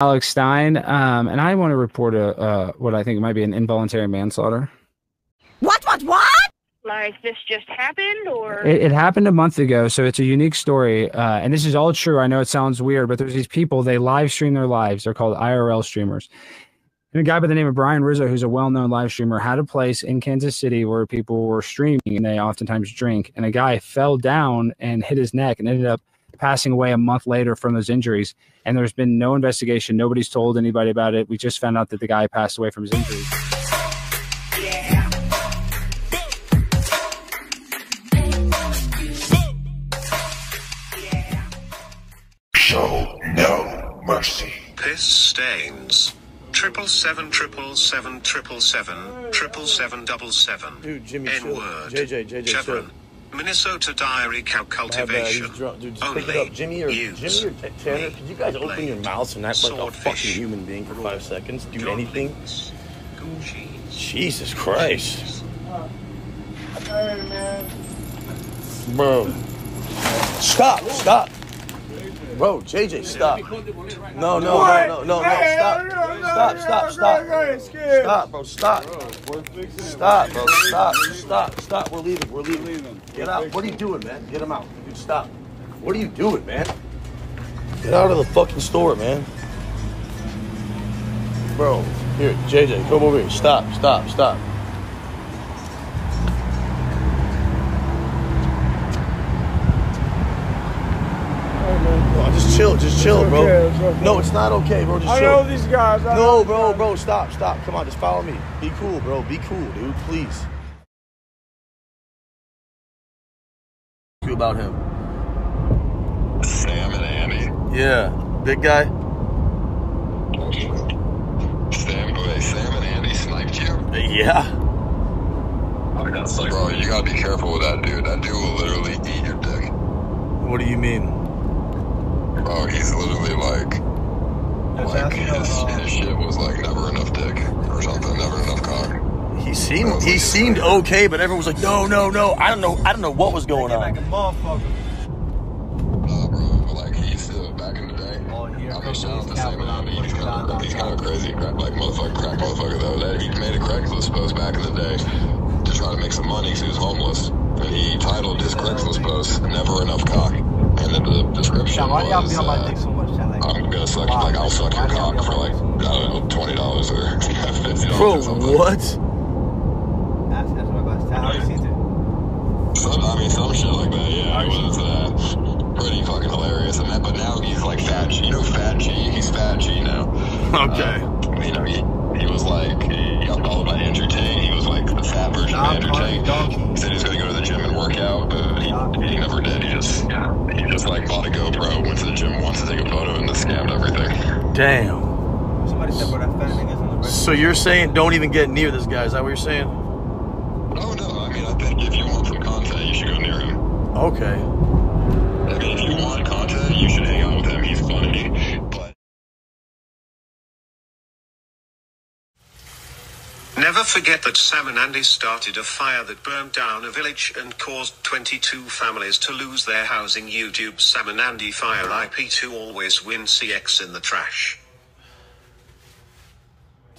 Alex Stein, um, and I want to report a uh, what I think might be an involuntary manslaughter. What? What? What? Like this just happened, or It, it happened a month ago, so it's a unique story, uh, and this is all true. I know it sounds weird, but there's these people they live stream their lives. They're called IRL streamers. And a guy by the name of Brian Rizzo, who's a well-known live streamer, had a place in Kansas City where people were streaming and they oftentimes drink. And a guy fell down and hit his neck and ended up passing away a month later from those injuries. And there's been no investigation. Nobody's told anybody about it. We just found out that the guy passed away from his injuries. Show no mercy. Piss stains. Triple seven triple seven triple seven triple seven double seven. Dude, Jimmy, N-word. JJ, JJ, chill. Chevron. Minnesota diary cow Have, uh, cultivation. drunk. Dude, just Only pick it up. Jimmy or use Jimmy or T- Tanner, me could you guys open blade. your mouths and act like a fucking human being for five seconds? Do anything? Dumplings. Goon cheese. Jesus Christ. Bro. Stop, stop. Bro, JJ, stop. No, no, no, no, no, no, stop. Stop, stop, stop. Stop, bro, stop. Stop, bro, stop, stop, stop. We're leaving, we're leaving. Get out. What are you doing, man? Get him out. Dude, stop. What are you doing, man? Get out of the fucking store, man. Bro, here, JJ, come over here. Stop, stop, stop. Oh, just chill, just chill, bro. okay, it's okay. No, it's not okay, bro. Just I chill. know these guys. I No, these bro, guys. bro, stop, stop. Come on, just follow me. Be cool, bro. Be cool, dude. Please. You about him? Sam and Andy. Yeah, big guy. Sam, oh, wait, Sam and Andy sniped you? Yeah. Bro, you gotta be careful with that dude. That dude will literally eat your dick. What do you mean? Oh, bro, he's literally like, like his, his shit was like never enough dick or something, never enough cock. He seemed he seemed okay, but everyone was like, no, no, no. I don't know. I don't know what was going on. Nah, bro, but like he used to back in the day. I mean, shout out to Sam and Andy. He's kind of he's kind of crazy, crack, like motherfucker, crack motherfucker though. That he made a Craigslist post back in the day to try to make some money because he was homeless, and he titled his Craigslist post "Never Enough Cock," and then the description Why do y'all was. feel Uh, dick so much? Sound I'm gonna suck like I'll suck your cock for like I don't know twenty dollars or fifty Bro, dollars or something. what? that's, that's what I'm about to say. You see it? Some, I mean, some shit like that. Yeah, it was uh, pretty fucking hilarious. And that, but now he's like fat. G. You know, fat G. He's fat G now. Okay. Uh, you know, he, he was like he got followed by Andrew Tate. He was like the fat version of He said he was gonna go to the gym and work out, but he, he never did. He just he just like bought a GoPro, went to the gym once to take a photo, and then scammed everything. Damn. Somebody said, bro, that fat nigga's on the. So you're saying don't even get near this guy? Is that what you're saying? No, no. I mean, I think if you want some content, you should go near him. Okay. Forget that Sam and Andy started a fire that burned down a village and caused 22 families to lose their housing. YouTube Sam and Andy Fire IP2 always win CX in the trash.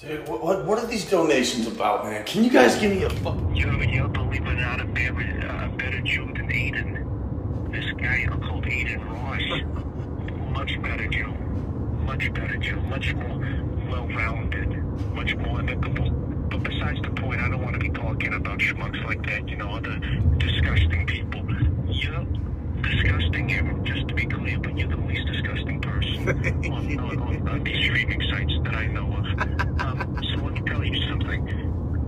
Dude, what, what what are these donations about, man? Can you guys give me a fuck? You're, you're believe it or not, a better, uh, better Jew than Adin. This guy called Adin Ross. Much better Jew. Much better Jew. Much more well-rounded. Much more amicable. But besides the point, I don't want to be talking about schmucks like that, you know, other disgusting people. You're disgusting, Aaron, just to be clear, but you're the least disgusting person on, on, on, on these streaming sites that I know of. Um, so let me tell you something.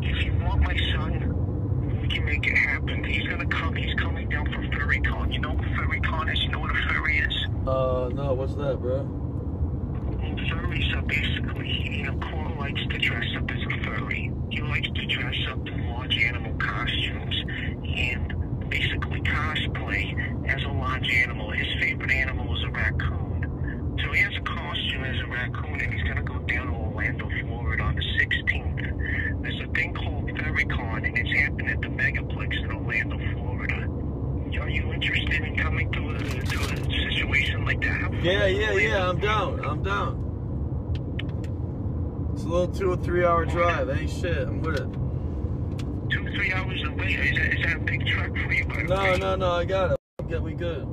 If you want my son, we can make it happen. He's gonna come. He's coming down for FurryCon. You know what FurryCon is? You know what a furry is? Uh, no. What's that, bro? Well, furries are basically, you know, Cole likes to dress up as a furry. He likes to dress up in large animal costumes and basically cosplay as a large animal. His favorite animal is a raccoon. So he has a costume as a raccoon and he's gonna go down to Orlando, Florida on the 16th. There's a thing called FurryCon and it's happening at the Megaplex in Orlando, Florida. Are you interested in coming to a, to a situation like that? Yeah, yeah, yeah. I'm down. I'm down. It's a little two or three hour drive. Hey, shit, I'm with it. Two, three hours away. Is that, is that a big truck for you? By No, way? no, no, I got it. Get we good.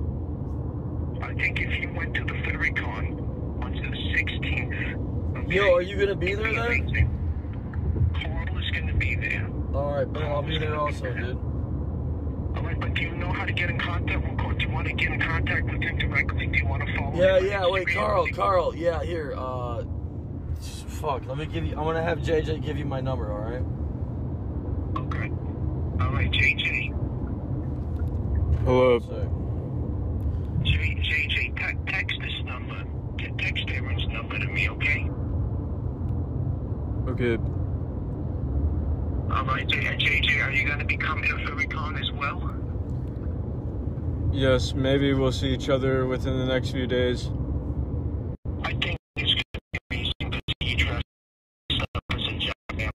I think if you went to the FurryCon on the 16th. Okay, Yo, are you gonna be there then? Carl is going to be there. All right, man, I'll be there also, dude. All right, but do you know how to get in contact with Carl? Do you want to get in contact with him directly? Do you want to follow Yeah, yeah. Wait, Carl, Carl. Yeah, here. Uh, fuck. Let me give you. I'm gonna have JJ give you my number. All right. Okay. All right, JJ. Hello. J, JJ, te- text this number. Te- text Aaron's number to me, okay? Okay. All right, JJ, are you going to be coming to FurryCon as well? Yes, maybe we'll see each other within the next few days. See you dressed up as a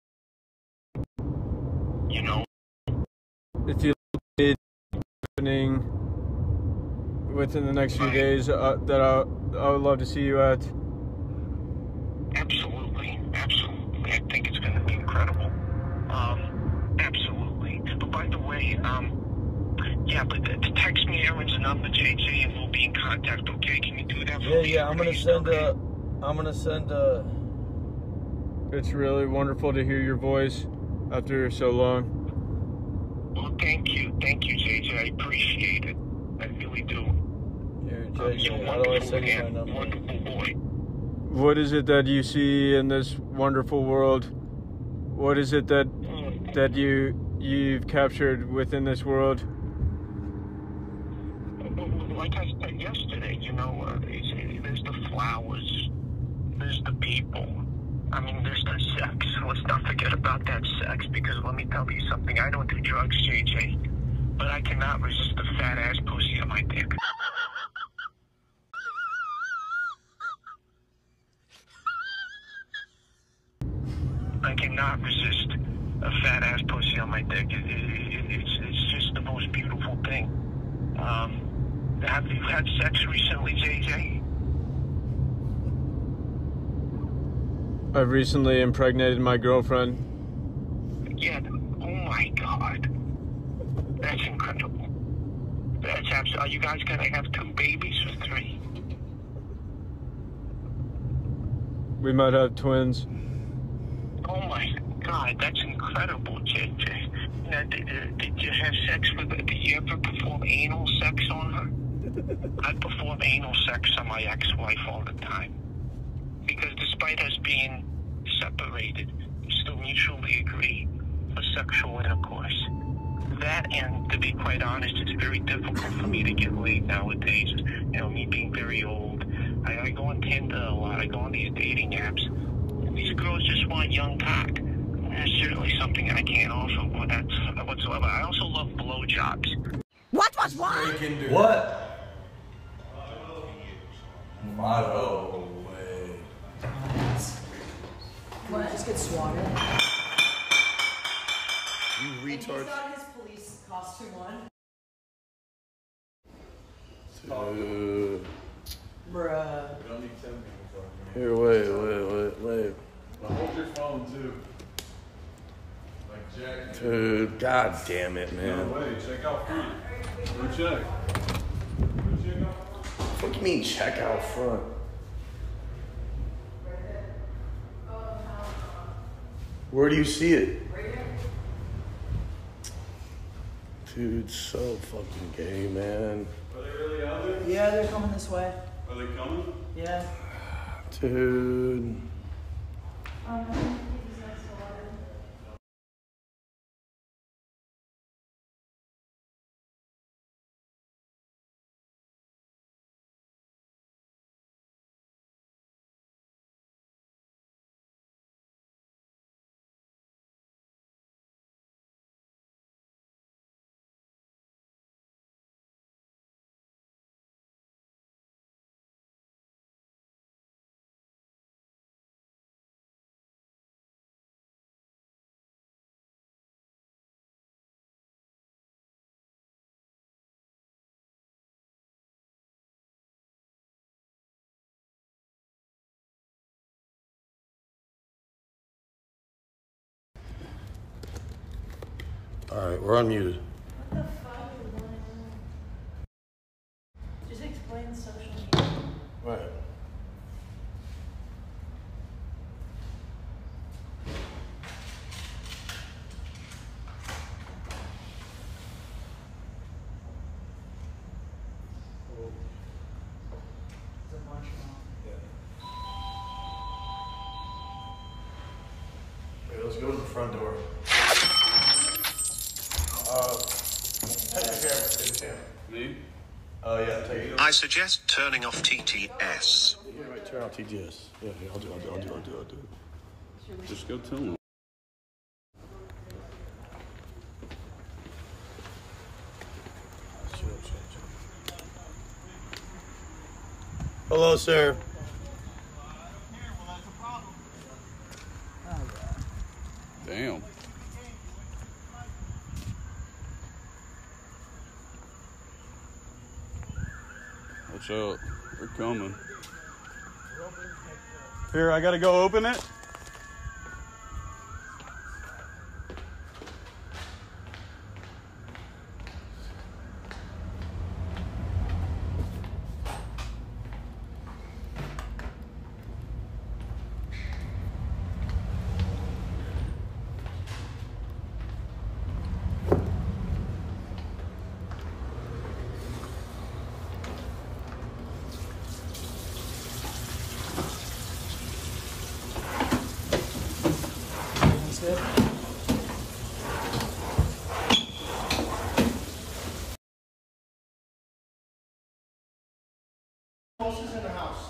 You know? If you need happening within the next few days, uh, that I I would love to see you at. Absolutely, absolutely. I think it's going to be incredible. Um, absolutely. But by the way, um, yeah, but text me Aaron's number, JJ, and we'll be in contact. Okay? Can you do that for yeah, me? yeah. I'm gonna send a. I'm gonna send a. It's really wonderful to hear your voice after so long. Well, thank you, thank you, JJ. I appreciate it. I really do. You're JJ. How do I wonderful send you my number? wonderful boy. What is it that you see in this wonderful world? What is it that that you you've captured within this world? like I said yesterday, you know, uh, there's the flowers, there's the people. I mean, there's the sex. Let's not forget about that sex because let me tell you something. I don't do drugs, JJ, but I cannot resist the fat ass pussy on my dick. I cannot resist a fat ass pussy on my dick. It, it, it, it's, it's just the most beautiful thing. Um, have you had sex recently, JJ? I've recently impregnated my girlfriend. Yeah. Oh my God. That's incredible. That's absolutely. Are you guys gonna have two babies or three? We might have twins. Oh my God, that's incredible, JJ. Now, did, uh, did you have sex with her? Did you ever perform anal sex on her? I perform anal sex on my ex-wife all the time. Because despite us being separated, we still mutually agree for sexual intercourse. That and to be quite honest, it's very difficult for me to get laid nowadays. You know, me being very old. I, I go on Tinder a lot. I go on these dating apps. And these girls just want young cock. And That's certainly something I can't offer well, that's whatsoever. I also love blowjobs. What was what? What? Motto way. What? Just get swatted. You And he's retard. got his police costume on. Dude. Bruh. Here, wait, wait, wait, wait. Hold your phone too. Like Jack. Dude, god damn it, man. Wait, check out front. Go check. Go check out. What do you mean check out front? Where do you see it? Dude, so fucking gay, man. Are they really out there? Yeah, they're coming this way. Are they coming? Yeah. Dude. Uh-huh. All right, we're unmuted. Just explain social media. Right. Wait, let's go to the front door. Uh, take the camera, take the camera. Me? Oh, yeah, take it. I suggest turning off TTS. Yeah, right, turn on TTS. Yeah, yeah, I'll do, I'll do, I'll do, I'll do, I'll do. Just go tell him. Hello, sir. Here, I gotta go open it.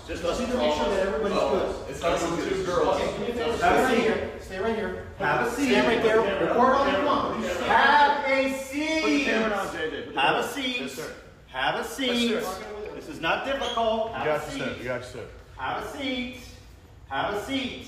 Just let's need to make sure that everybody's good. It's with two girls. Have a seat here. Stay right here. Have a seat. Stand right there. Record all you want. Have a seat. Put the camera on, JJ. Have a seat. Yes, sir. Have a seat. Yes, sir. This is not difficult. You Have got a you, seat. sir. You got you, sir. Have a seat. Have a seat.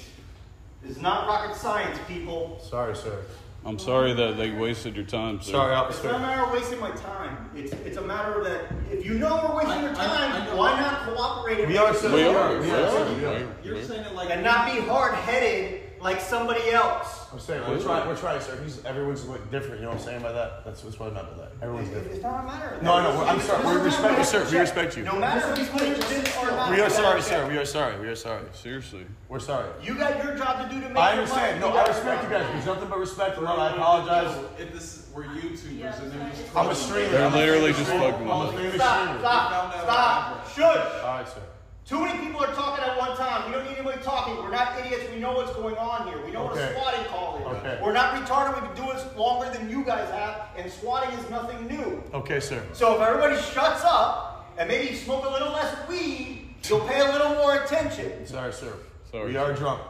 This is not rocket science, people. Sorry, sir. I'm sorry that they wasted your time, sir. Sorry, It's officer. not a matter of wasting my time. It's it's a matter of that if you know we're wasting your time, why not cooperate? and We are, sir. We are. We We are, are. sir. We are. We are. saying it like and not be hard-headed like somebody else. I'm saying we're trying. We're trying, sir. He's, everyone's like different. You know what I'm saying by that? That's, that's what I meant by that. Everyone's It- different. It's not a matter of No, that. no. we're- I'm sorry. We respect you, sir. We respect you. No matter if you put it this or not. We are sorry, sir. We are sorry. We are sorry. Seriously. We're sorry. You got your job to do to make I your understand. money. No, I respect you guys. There's nothing but respect and love. I apologize. If this were YouTubers and they're just I'm a streamer. They're I'm a literally famous just streamer. fucking I'm a with us. famous Stop, streamer. stop, stop. Shush. All right, sir. Too many people are talking at one time. We don't need anybody talking. We're not idiots. We know what's going on here. We know what a Okay. swatting call is. Okay. We're not retarded. We've been doing this longer than you guys have, and swatting is nothing new. Okay, sir. So if everybody shuts up and maybe smoke a little less weed, you'll pay a little more attention. Sorry, sir. Sorry, We sir. are drunk.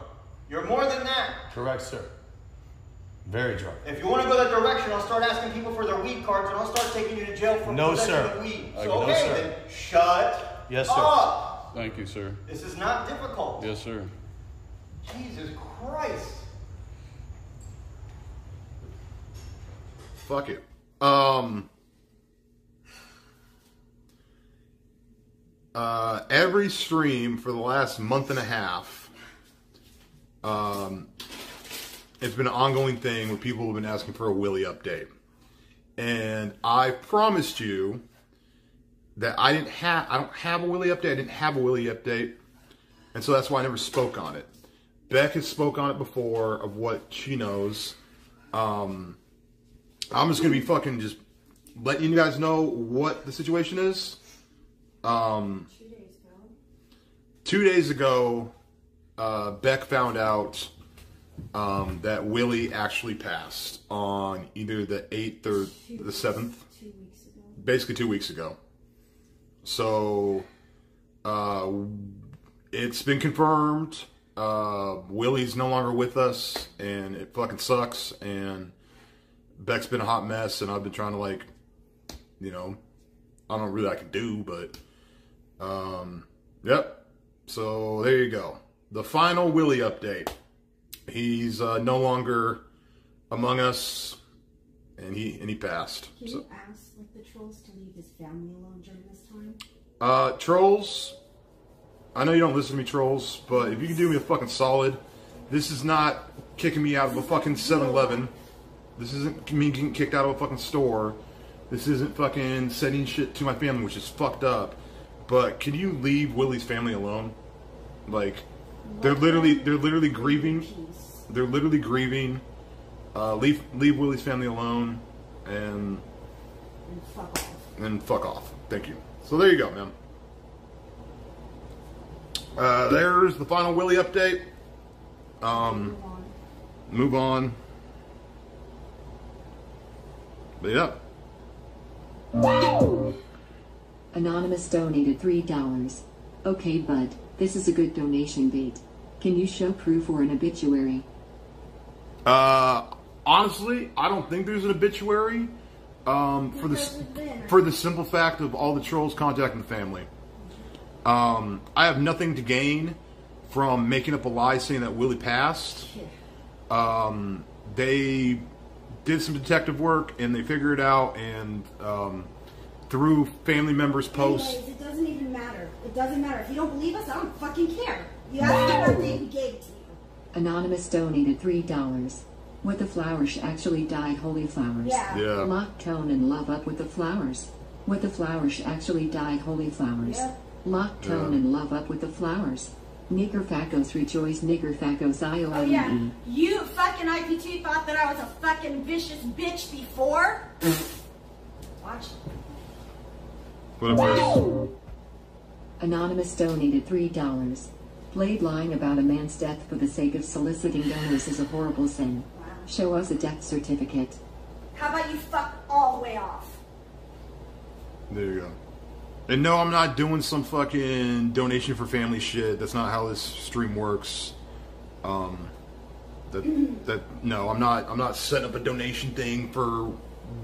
You're more than that. Correct, sir. Very drunk. If you want to go that direction, I'll start asking people for their weed cards, and I'll start taking you to jail for No, possession sir. of weed. I- So no, sir. then shut Yes, sir. up. Thank you, sir. This is not difficult. Yes, sir. Jesus Christ. Fuck it. Um. Uh, every stream for the last month and a half, um, it's been an ongoing thing where people have been asking for a Willy update, and I promised you that I didn't have, I don't have a Willy update. I didn't have a Willy update, and so that's why I never spoke on it. Beck has spoke on it before of what she knows. Um, I'm just gonna be fucking just letting you guys know what the situation is. Um, two days ago, uh, Beck found out um, that Willy actually passed on either the eighth or the seventh, basically two weeks ago. So uh, it's been confirmed. Uh, Willy's no longer with us, and it fucking sucks. And Beck's been a hot mess, and I've been trying to like, you know, I don't know really I can do, but um, yep. So there you go. The final Willy update. He's uh, no longer among us, and he and he passed. Can So, you ask like the trolls to leave his family alone during this time? Uh, trolls. I know you don't listen to me, trolls, but if you can do me a fucking solid, this is not kicking me out of a fucking 7-Eleven. This isn't me getting kicked out of a fucking store. This isn't fucking sending shit to my family, which is fucked up. But can you leave Willy's family alone? Like, they're literally they're literally grieving. They're literally grieving. Uh, leave leave Willy's family alone, and Fuck off. and fuck off. Thank you. So there you go, man. Uh, there's the final Willy update. Um, move on. But yeah. Anonymous donated $3. Okay, bud, this is a good donation bait. Can you show proof or an obituary? Uh, honestly, I don't think there's an obituary. Um, for the for the simple fact of all the trolls contacting the family. Um, I have nothing to gain from making up a lie saying that Willy passed. Um, they did some detective work and they figured it out, and um, through family members' posts. Anyways, it doesn't even matter. It doesn't matter. If you don't believe us, I don't fucking care. You asked me birthday, we gave to you. Anonymous donated $3. What the flowers actually died holy flowers. Yeah. Yeah. Lock tone and love up with the flowers. What the flowers actually died holy flowers. Yeah. Lock tone Yeah. and love up with the flowers. Nigger facos rejoice nigger facos Oh IOLE. yeah, you fucking IPT thought that I was a fucking vicious bitch before. Watch. What up, Chris? Anonymous donated $3. Blade lying about a man's death for the sake of soliciting donors is a horrible sin. Show us a death certificate. How about you fuck all the way off? There you go. And no, I'm not doing some fucking donation for family shit. That's not how this stream works. Um, that that no, I'm not. I'm not setting up a donation thing for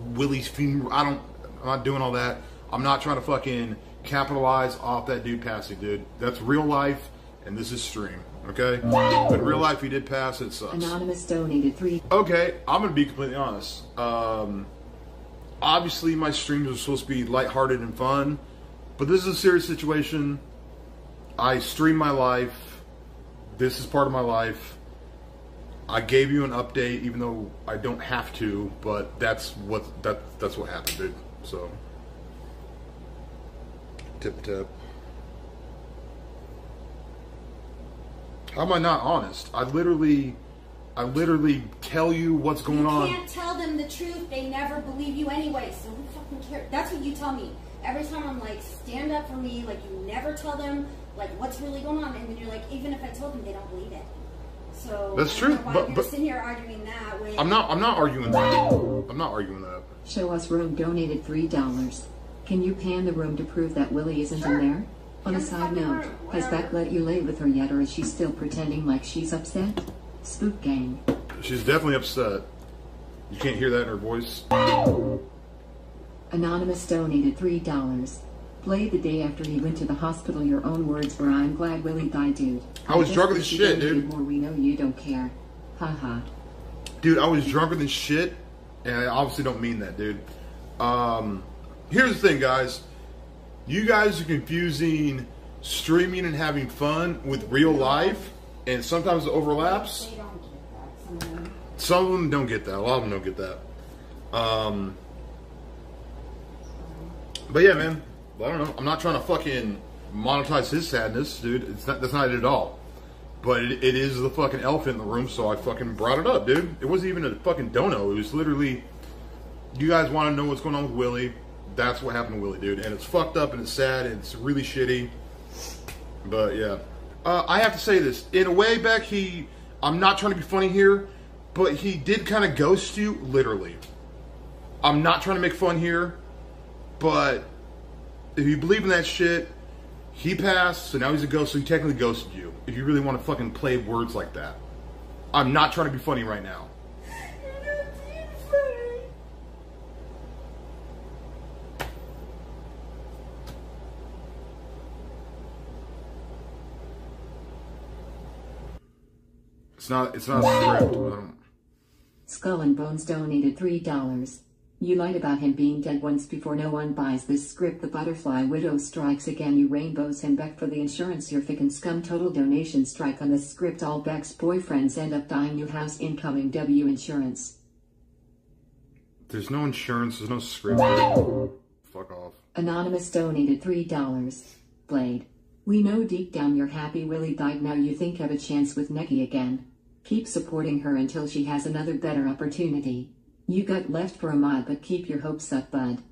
Willy's funeral. I don't. I'm not doing all that. I'm not trying to fucking capitalize off that dude passing, dude. That's real life, and this is stream. Okay. But in real life, he did pass. It sucks. Anonymous donated 3 Okay, I'm gonna be completely honest. Um, obviously, my streams are supposed to be lighthearted and fun, but this is a serious situation. I stream my life. This is part of my life. I gave you an update, even though I don't have to, but that's what that that's what happened, dude. So, tip tip. How am I not honest? I literally, I literally tell you what's going you on. You can't tell them the truth. They never believe you anyway. So who fucking care? That's what you tell me every time. I'm like, stand up for me. Like you never tell them like what's really going on, and then you're like, even if I told them, they don't believe it. So That's true, know Why but- you're but- sitting here arguing that way. I'm not. I'm not arguing that. I'm not arguing that. Show us room donated $3. Can you pan the room to prove that Willy isn't in there? On a side note, has Beck let you lay with her yet or is she still pretending like she's upset? Spook gang. She's definitely upset. You can't hear that in her voice. Anonymous donated $3. Play the day after he went to the hospital. Your own words were, I'm glad Willy died, dude. I was guess drunk as shit, dude. More, we know you don't care. Haha. Dude, I was drunker than shit, and I obviously don't mean that, dude. Um, here's the thing, guys. You guys are confusing streaming and having fun with real life, and sometimes it overlaps. They don't get that. Some of them. Some of them don't get that. A lot of them don't get that. Um, but yeah, man. I don't know. I'm not trying to fucking monetize his sadness, dude. It's not, that's not it at all. But it, it is the fucking elephant in the room, so I fucking brought it up, dude. It wasn't even a fucking dono. It was literally, you guys want to know what's going on with Willy? That's what happened to Willy, dude. And it's fucked up and it's sad and it's really shitty. But yeah, uh, I have to say this in a way, Beck. He, I'm not trying to be funny here, but he did kind of ghost you, literally. I'm not trying to make fun here, but if you believe in that shit, he passed, so now he's a ghost, so he technically ghosted you. If you really want to fucking play words like that, I'm not trying to be funny right now. It's not. It's not a script. Skull and Bones donated $3. You lied about him being dead once before no one buys this script. The Butterfly Widow strikes again. You rainbows him back for the insurance. Your fick and scum total donation strike on the script. All Beck's boyfriends end up dying. New house incoming. W insurance. There's no insurance. There's no script. Fuck off. Anonymous donated $3. Blade. We know deep down you're happy Willy died now you think have a chance with Neki again. Keep supporting her until she has another better opportunity. You got left for a mod but keep your hopes up bud.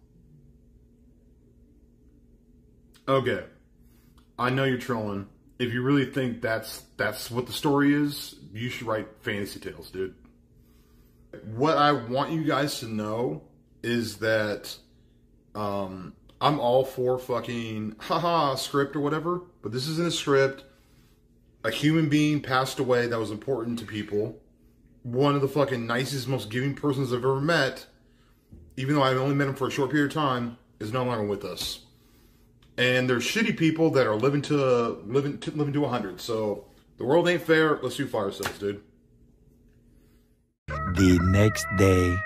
Okay. I know you're trolling. If you really think that's that's what the story is, you should write fantasy tales, dude. What I want you guys to know is that um, I'm all for fucking haha script or whatever, but this isn't a script. A human being passed away that was important to people. One of the fucking nicest, most giving persons I've ever met, even though I've only met him for a short period of time, is no longer with us. And there's shitty people that are living to living to, living to 100. So the world ain't fair. Let's do fire sales, dude. The next day.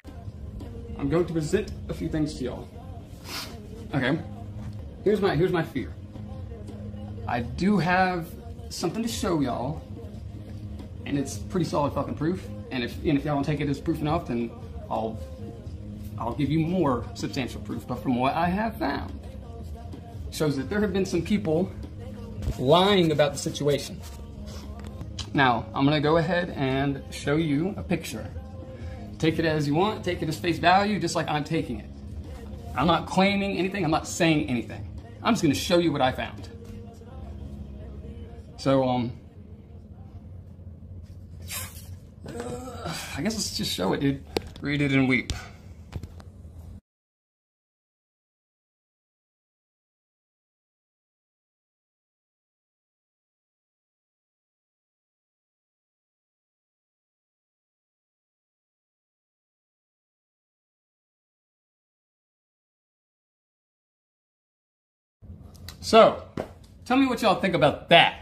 I'm going to present a few things to y'all. Okay. Here's my here's my fear. I do have something to show y'all, and it's pretty solid fucking proof. And if and if y'all don't take it as proof enough, then I'll I'll give you more substantial proof. But from what I have found, shows that there have been some people lying about the situation. Now, I'm gonna go ahead and show you a picture. Take it as you want, take it as face value, just like I'm taking it. I'm not claiming anything, I'm not saying anything. I'm just gonna show you what I found. So, um, uh, I guess let's just show it, dude. Read it and weep. So, tell me what y'all think about that.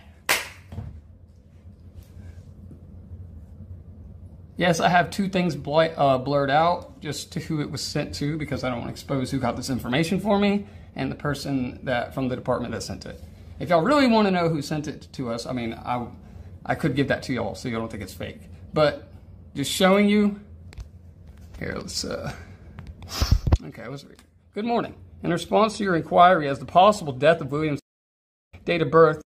Yes, I have two things bl uh, blurred out just to who it was sent to because I don't want to expose who got this information for me and the person that from the department that sent it. If y'all really want to know who sent it to us, I mean, I, I could give that to y'all so you don't think it's fake. But just showing you, here, let's, uh, okay, let's read. Good morning. In response to your inquiry as the possible death of William's date of birth,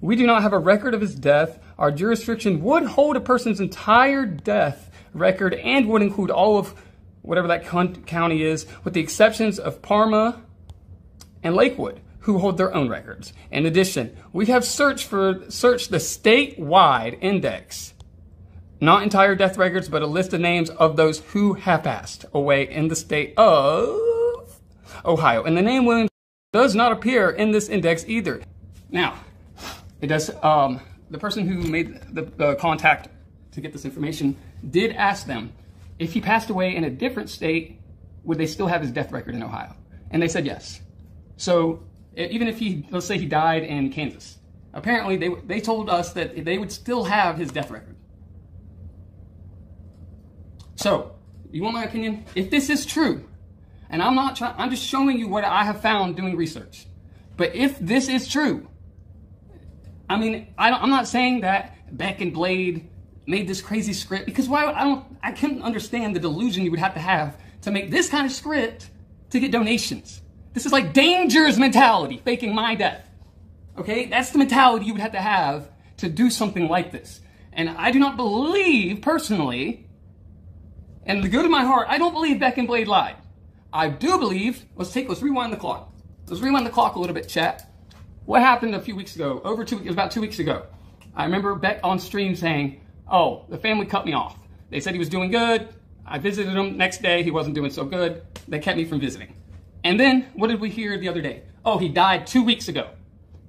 we do not have a record of his death. Our jurisdiction would hold a person's entire death record and would include all of whatever that county is, with the exceptions of Parma and Lakewood, who hold their own records. In addition, we have searched for searched the statewide index not entire death records, but a list of names of those who have passed away in the state of Ohio. And the name Williams does not appear in this index either. Now, it does. Um, the person who made the, the contact to get this information did ask them if he passed away in a different state, would they still have his death record in Ohio? And they said yes. So even if he, let's say he died in Kansas, apparently they, they told us that they would still have his death record. So, you want my opinion? If this is true, and I'm not trying, I'm just showing you what I have found doing research. But if this is true, I mean, I am not saying that Beck and Blade made this crazy script because why? I don't, I can't understand the delusion you would have to have to make this kind of script to get donations. This is like danger's mentality, faking my death. Okay, that's the mentality you would have to have to do something like this. And I do not believe personally and the good of my heart, I don't believe Beck and Blade lied. I do believe, let's take, let's rewind the clock. Let's rewind the clock a little bit, chat. What happened a few weeks ago? Over two, it was about two weeks ago. I remember Beck on stream saying, oh, the family cut me off. They said he was doing good. I visited him next day. He wasn't doing so good. They kept me from visiting. And then, what did we hear the other day? Oh, he died two weeks ago.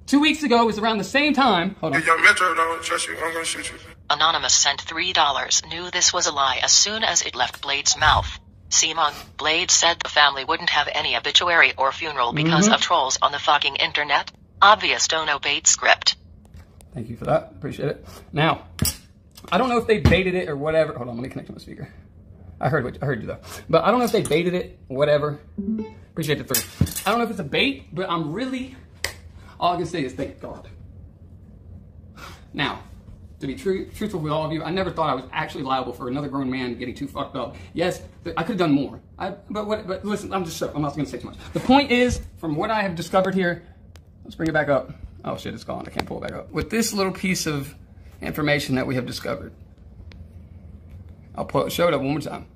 Two weeks ago was around the same time. Hold on. Yo, Metro don't trust you. I'm gonna shoot you. Anonymous sent $3. Knew this was a lie as soon as it left Blade's mouth. Simon, Blade said the family wouldn't have any obituary or funeral because Mhm. of trolls on the fucking internet. Obvious don't bait script. Thank you for that. Appreciate it. Now, I don't know if they baited it or whatever. Hold on, let me connect to my speaker. I heard what I heard you though, but I don't know if they baited it, whatever. Appreciate the three. I don't know if it's a bait, but I'm really all I can say is thank God. Now, To be true, truthful with all of you, I never thought I was actually liable for another grown man getting too fucked up. Yes, I could have done more. I, but what, but listen, I'm just so, I'm not going to say too much. The point is, from what I have discovered here, let's bring it back up. Oh shit, it's gone. I can't pull it back up. With this little piece of information that we have discovered, I'll show it up one more time.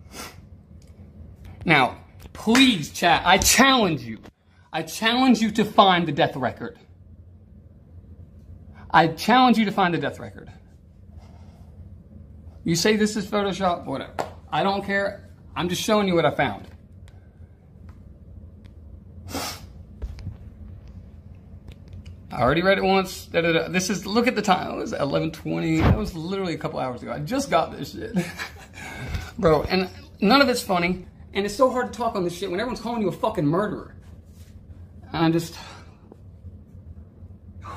Now, please, chat, I challenge you. I challenge you to find the death record. I challenge you to find the death record. You say this is Photoshop, whatever. I don't care. I'm just showing you what I found. I already read it once. Da, da, da. This is look at the time. It was 11:20. That was literally a couple hours ago. I just got this shit, bro. And none of it's funny. And it's so hard to talk on this shit when everyone's calling you a fucking murderer. I'm just.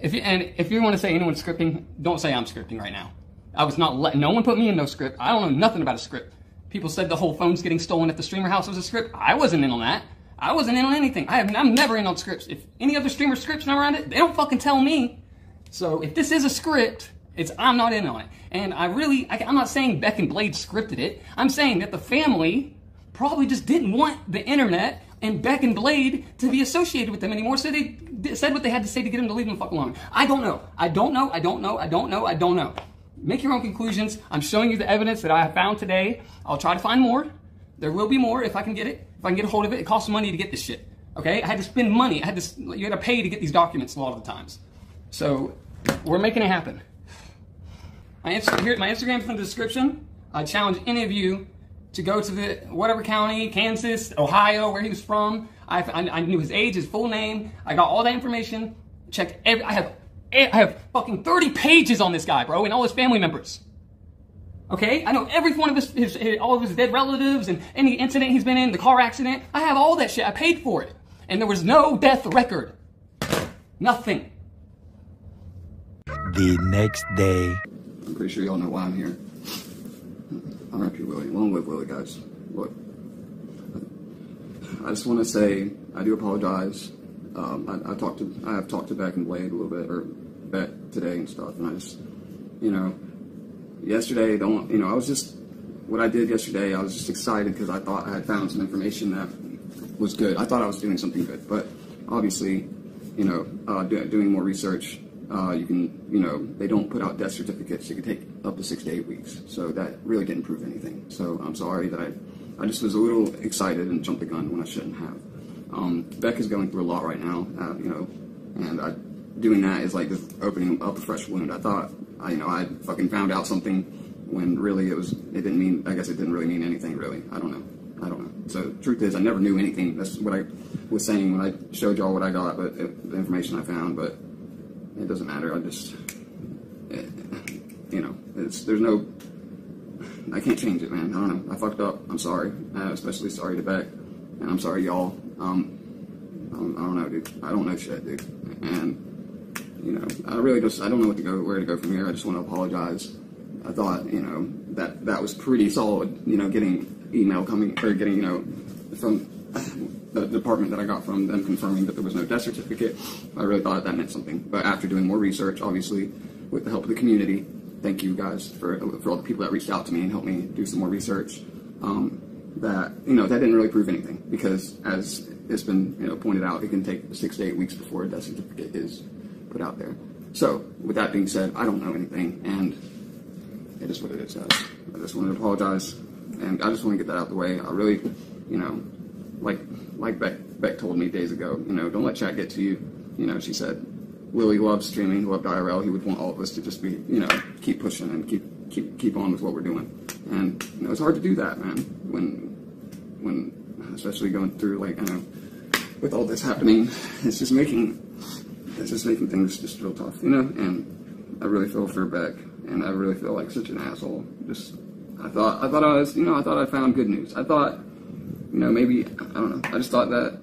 If you, and if you want to say anyone's scripting, don't say I'm scripting right now. I was not let, no one put me in no script. I don't know nothing about a script. People said the whole phone's getting stolen at the streamer house was a script. I wasn't in on that. I wasn't in on anything. I have, I'm never in on scripts. If any other streamer scripts I'm around it, they don't fucking tell me. So if this is a script, it's I'm not in on it. And I really, I, I'm not saying Beck and Blade scripted it. I'm saying that the family probably just didn't want the internet and Beck and Blade to be associated with them anymore, so they d- said what they had to say to get them to leave them the fuck alone. I don't know. I don't know. I don't know. I don't know. I don't know. Make your own conclusions. I'm showing you the evidence that I found today. I'll try to find more. There will be more if I can get it. If I can get a hold of it, it costs money to get this shit. Okay? I had to spend money. I had to. You had to pay to get these documents a lot of the times. So we're making it happen. My, Insta- here, my Instagram's in the description. I challenge any of you to go to the whatever county, Kansas, Ohio, where he was from. I, I, I knew his age, his full name. I got all that information. Checked every. I have. I have fucking 30 pages on this guy, bro, and all his family members. Okay, I know every one of his, his, his, all of his dead relatives and any incident he's been in, the car accident. I have all that shit. I paid for it, and there was no death record. Nothing. The next day. I'm pretty sure y'all know why I'm here. I'm R.I.P. Willy. Long live Willy, guys. Look, I just want to say I do apologize. Um, I, I talked to I have talked to Beck and Blade a little bit, or Beck today and stuff, and I just, you know, yesterday don't you know I was just what I did yesterday. I was just excited because I thought I had found some information that was good. I thought I was doing something good, but obviously, you know, uh, do, doing more research uh, you can, you know, they don't put out death certificates. It can take up to six to eight weeks. So that really didn't prove anything. So I'm sorry that I, I just was a little excited and jumped the gun when I shouldn't have. Um, Beck is going through a lot right now, uh, you know, and I, doing that is like just opening up a fresh wound. I thought, I, you know, I fucking found out something when really it was, it didn't mean, I guess it didn't really mean anything really. I don't know. I don't know. So truth is, I never knew anything. That's what I was saying when I showed y'all what I got, but it, the information I found, but it doesn't matter. I just, it, you know, it's there's no, I can't change it, man. I don't know. I fucked up. I'm sorry. Uh, especially sorry to Beck, and I'm sorry, y'all. Um, I don't, I don't know, dude. I don't know shit, dude. And you know, I really just I don't know what to go where to go from here. I just want to apologize. I thought, you know, that that was pretty solid. You know, getting email coming or getting, you know, from the department that I got from them confirming that there was no death certificate. I really thought that meant something. But after doing more research, obviously, with the help of the community, thank you guys for for all the people that reached out to me and helped me do some more research. Um, that you know that didn't really prove anything because as it's been you know pointed out, it can take six to eight weeks before a death certificate is put out there. So with that being said, I don't know anything, and it is what it is, guys. I just wanted to apologize, and I just want to get that out the way. I really, you know, like like Beck, Beck told me days ago, you know, don't let chat get to you. You know, she said, Willy loves streaming, loved IRL. He would want all of us to just be, you know, keep pushing and keep keep keep on with what we're doing. And you know, it's hard to do that, man. When when especially going through like you know, with all this happening, it's just making it's just making things just real tough, you know. And I really feel for Beck, and I really feel like such an asshole. Just I thought I thought I was, you know, I thought I found good news. I thought you know, maybe I don't know. I just thought that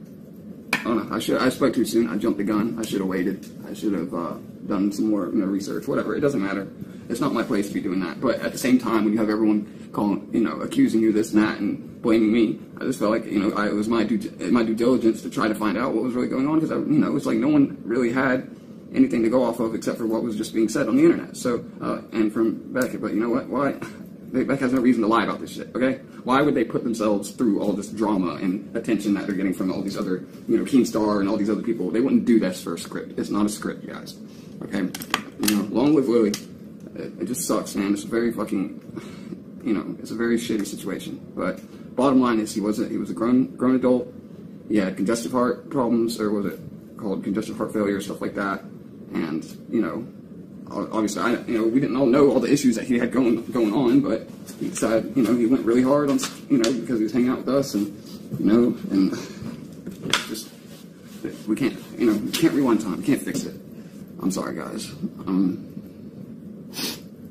don't know. I should. I spoke too soon. I jumped the gun. I should have waited. I should have uh, done some more, you know, research. Whatever. It doesn't matter. It's not my place to be doing that. But at the same time, when you have everyone calling, you know, accusing you this and that, and blaming me. I just felt like you know I, it was my due my due diligence to try to find out what was really going on because you know it was like no one really had anything to go off of except for what was just being said on the internet. So uh, and from Beck, but you know what? Why? Beck has no reason to lie about this shit. Okay? Why would they put themselves through all this drama and attention that they're getting from all these other you know Keemstar and all these other people? They wouldn't do this for a script. It's not a script, guys. Okay? You know, long live Willy. It, it just sucks, man. It's a very fucking, you know, it's a very shitty situation. But bottom line is, he wasn't, he was a grown grown adult. He had congestive heart problems, or was it called congestive heart failure, stuff like that. And you know, obviously, I you know we didn't all know all the issues that he had going going on, but he decided, you know, he went really hard on, you know, because he was hanging out with us, and you know, and just we can't, you know, we can't rewind time, we can't fix it. I'm sorry, guys. Um,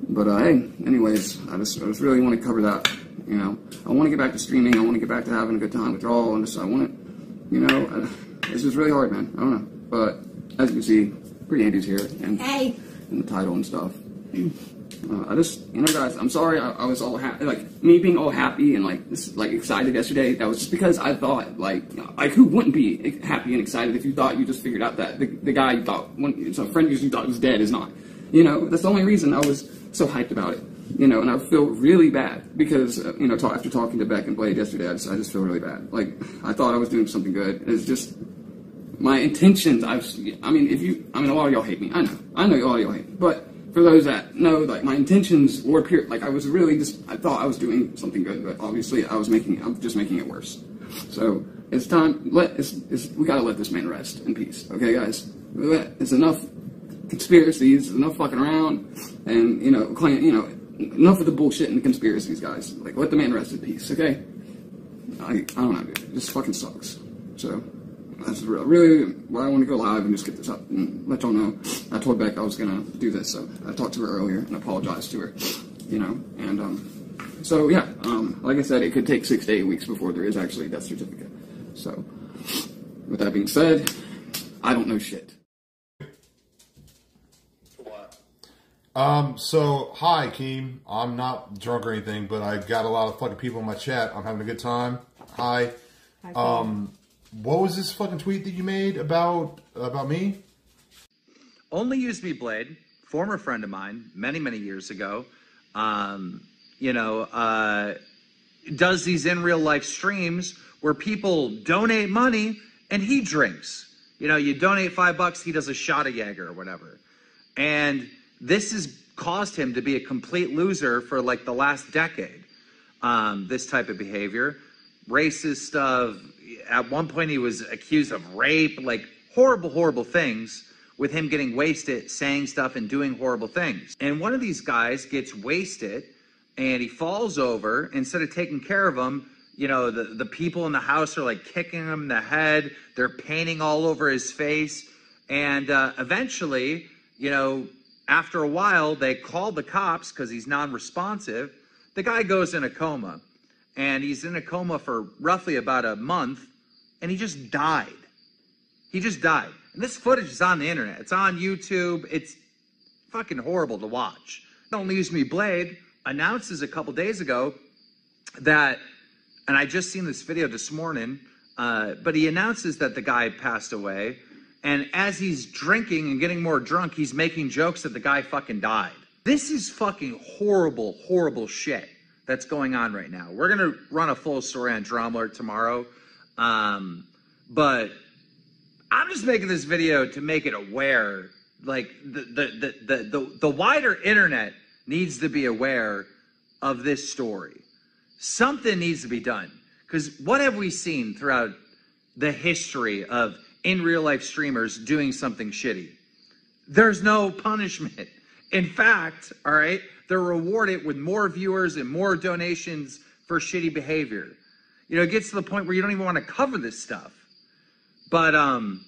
but uh, hey, anyways, I just, I just really want to cover that. You know, I want to get back to streaming. I want to get back to having a good time with y'all, and just I want it. You know, uh, this is really hard, man. I don't know, but as you can see, pretty Andy's here, and Hey. and the title and stuff. Uh, I just, you know, guys, I'm sorry. I, I was all happy, like me being all happy and like this, like excited yesterday. That was just because I thought, like, like who wouldn't be happy and excited if you thought you just figured out that the, the guy you thought, one, some friend you thought was dead is not. You know, that's the only reason I was so hyped about it. You know, and I feel really bad because, uh, you know, talk, after talking to Beck and Blade yesterday, I just, I just feel really bad. Like, I thought I was doing something good. It's just, my intentions, I've, I mean, if you, I mean, a lot of y'all hate me. I know. I know a lot of y'all hate me. But for those that know, like, my intentions were pure. Like, I was really just, I thought I was doing something good, but obviously I was making, I'm just making it worse. So, it's time, let, it's, it's, we gotta let this man rest in peace. Okay, guys? It's enough conspiracies, enough fucking around, and, you know, claim, you know, enough of the bullshit and the conspiracies, guys. Like, let the man rest in peace, okay? I, I don't know, dude. It just fucking sucks. So, that's re- really why I want to go live and just get this up and let y'all know. I told Beck I was gonna do this, so I talked to her earlier and apologized to her, you know. And um, so yeah, um, like I said, it could take six to eight weeks before there is actually a death certificate. So, with that being said, I don't know shit. Um, so, hi, Keem. I'm not drunk or anything, but I've got a lot of fucking people in my chat. I'm having a good time. Hi. Hi, Keem. Um, what was this fucking tweet that you made about about me? Only used to be Blade, former friend of mine, many many years ago. Um, you know, uh, does these in real life streams where people donate money and he drinks. You know, you donate five bucks, he does a shot of Jaeger or whatever. And this has caused him to be a complete loser for like the last decade. Um, this type of behavior, racist stuff. At one point, he was accused of rape, like horrible, horrible things. With him getting wasted, saying stuff and doing horrible things. And one of these guys gets wasted, and he falls over. Instead of taking care of him, you know, the, the people in the house are like kicking him in the head. They're painting all over his face. And uh, eventually, you know, after a while, they call the cops because he's non responsive. The guy goes in a coma, and he's in a coma for roughly about a month, and he just died. He just died. And this footage is on the internet, it's on YouTube. It's fucking horrible to watch. Don't Leaves Me Blade announces a couple days ago that, and I just seen this video this morning, uh, but he announces that the guy passed away. And as he's drinking and getting more drunk, he's making jokes that the guy fucking died. This is fucking horrible, horrible shit that's going on right now. We're gonna run a full story on Drama tomorrow. Um, but I'm just making this video to make it aware. Like the the the the the, the wider internet needs to be aware of this story. Something needs to be done. Because what have we seen throughout the history of in real life streamers doing something shitty? There's no punishment. In fact, all right, they're rewarded with more viewers and more donations for shitty behavior. You know, it gets to the point where you don't even want to cover this stuff. But um,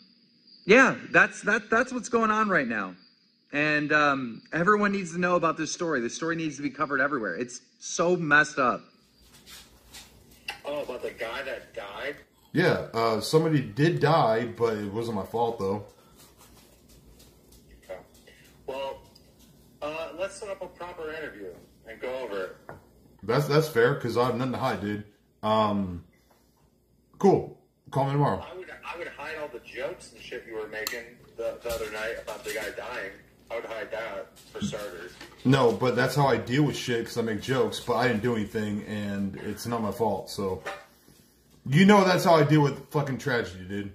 yeah, that's that that's what's going on right now. And um, everyone needs to know about this story. This story needs to be covered everywhere. It's so messed up. Oh, about the guy that died? Yeah, uh, somebody did die, but it wasn't my fault though. Well, uh, let's set up a proper interview and go over it. That's that's fair because I have nothing to hide, dude. Um, cool. Call me tomorrow. I would, I would hide all the jokes and shit you were making the, the other night about the guy dying. I would hide that for starters. No, but that's how I deal with shit because I make jokes, but I didn't do anything, and it's not my fault. So, you know, that's how I deal with fucking tragedy, dude.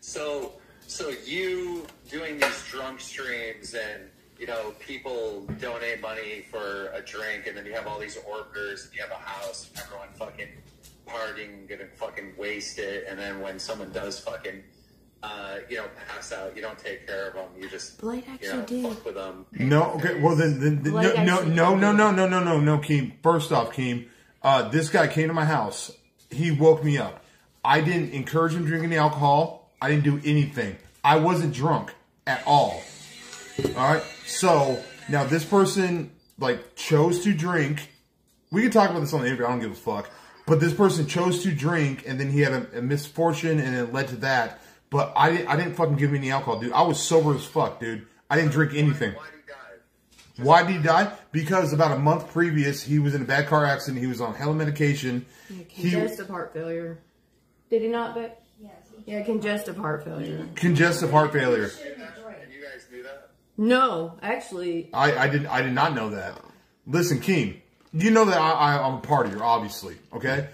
So, so you doing these drunk streams and you know people donate money for a drink, and then you have all these orders, and you have a house, and everyone fucking partying, getting fucking wasted, and then when someone does fucking. Uh, you know, pass out. You don't take care of them. You just, Blade you actually know, did. fuck with them. No, okay. Well, then, then, then no, no, no, no, no, no, no, no, no, Keem. First off, Keem, uh, this guy came to my house. He woke me up. I didn't encourage him drinking the alcohol. I didn't do anything. I wasn't drunk at all. All right. So now this person like chose to drink. We can talk about this on the interview. I don't give a fuck. But this person chose to drink, and then he had a, a misfortune, and it led to that. But I didn't. I didn't fucking give him any alcohol, dude. I was sober as fuck, dude. I didn't drink anything. Why did he die? Because about a month previous, he was in a bad car accident. He was on hella medication. He Congestive heart failure. Did he not, Beck? Yeah, congestive heart failure. congestive heart failure. No, actually, I, I did I did not know that. Listen, Keem, you know that I, I, I'm a partier, obviously. Okay,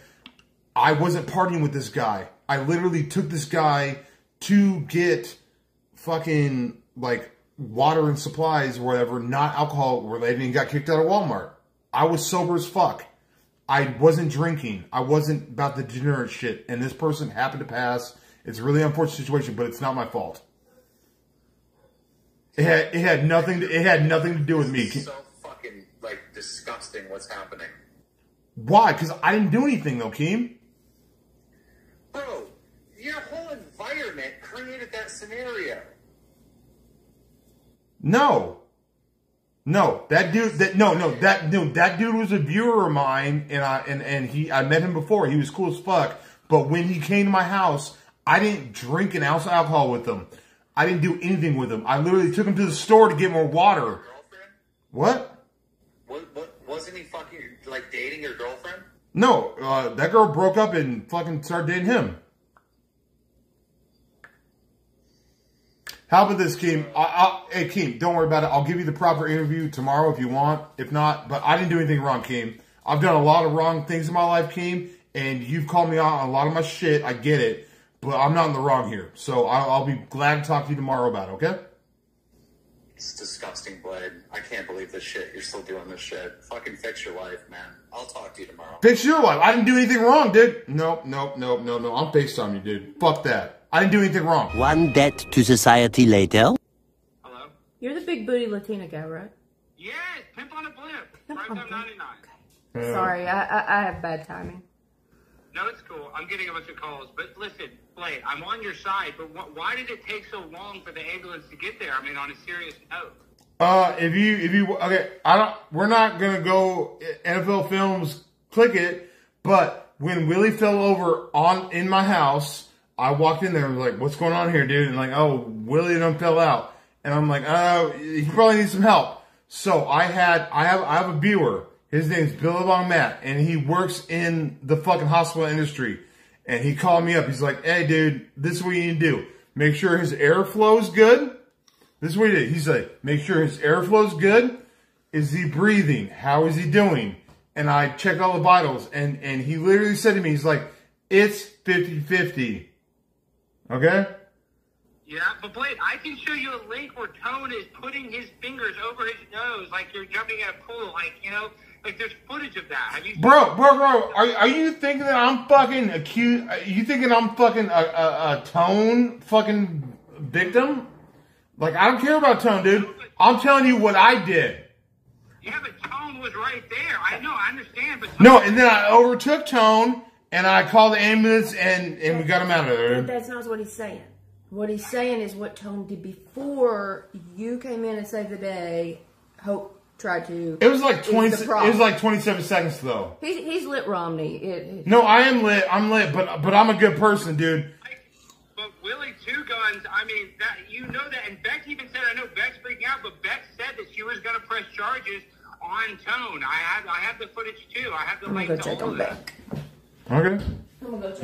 I wasn't partying with this guy. I literally took this guy to get fucking like water and supplies or whatever, not alcohol related, and got kicked out of Walmart. I was sober as fuck. I wasn't drinking. I wasn't about the degenerate shit. And this person happened to pass. It's a really unfortunate situation, but it's not my fault. It had it had nothing to, it had nothing to do with me. So fucking like disgusting. What's happening? Why? Because I didn't do anything though, Keem. Bro, your whole environment created that scenario. No. No, that dude that no, no, that dude that dude was a viewer of mine and I and, and he I met him before. He was cool as fuck. But when he came to my house, I didn't drink an ounce of alcohol with him. I didn't do anything with him. I literally took him to the store to get more water. What? What, what, wasn't he fucking like dating your girlfriend? No, uh, that girl broke up and fucking started dating him. How about this, Keem? I, I, hey, Keem, don't worry about it. I'll give you the proper interview tomorrow if you want. If not, but I didn't do anything wrong, Keem. I've done a lot of wrong things in my life, Keem, and you've called me out on a lot of my shit. I get it, but I'm not in the wrong here. So I'll, I'll be glad to talk to you tomorrow about it, okay? It's disgusting, Blade. I can't believe this shit. You're still doing this shit. Fucking fix your life, man. I'll talk to you tomorrow. Fix your life. I didn't do anything wrong, dude. Nope, nope, nope, no, no. I'm FaceTime you, dude. Fuck that. I didn't do anything wrong. One debt to society later. Hello? You're the big booty Latina guy, right? Yes, pimp on a blimp. Price of 99. Sorry, I, I I have bad timing. No, it's cool. I'm getting a bunch of calls. But listen, Blade, I'm on your side, but wh- why did it take so long for the ambulance to get there? I mean, on a serious note. Uh, if you, if you, okay, I don't, we're not gonna go NFL films, click it, but when Willy fell over on, in my house, I walked in there and was like, what's going on here, dude? And like, oh, Willy done fell out. And I'm like, oh, he probably needs some help. So I had, I have, I have a viewer. His name's Billabong Matt, and he works in the fucking hospital industry. And he called me up. He's like, hey, dude, this is what you need to do. Make sure his airflow is good. This is what he did. He's like, make sure his airflow is good. Is he breathing? How is he doing? And I checked all the vitals, and, and he literally said to me, he's like, it's 50-50. Okay? Yeah, but Blade, I can show you a link where Tone is putting his fingers over his nose like you're jumping in a pool. Like, you know, like there's footage of that. Have you Bro, bro, bro, are, are you thinking that I'm fucking accused? You thinking I'm fucking a, a, a tone fucking victim? Like, I don't care about tone, dude. I'm telling you what I did. Yeah, but Tone was right there. I know, I understand, but No, and then I overtook tone, and I called the ambulance, and, and we got him out of But there. that's not what he's saying. What he's saying is what Tone did before you came in and saved the day. Hope tried to. It was like 20, it was like 27 seconds, though. He's, he's lit Romney. It, it- No, I am lit. I'm lit, but but I'm a good person, dude. But Willy Two Guns, I mean, that you know that, and Beck even said, I know Beck's freaking out, but Beck said that she was going to press charges on Tone. I have, I have the footage too. I have the I'm gonna link go to check all on of that. Beck. Okay.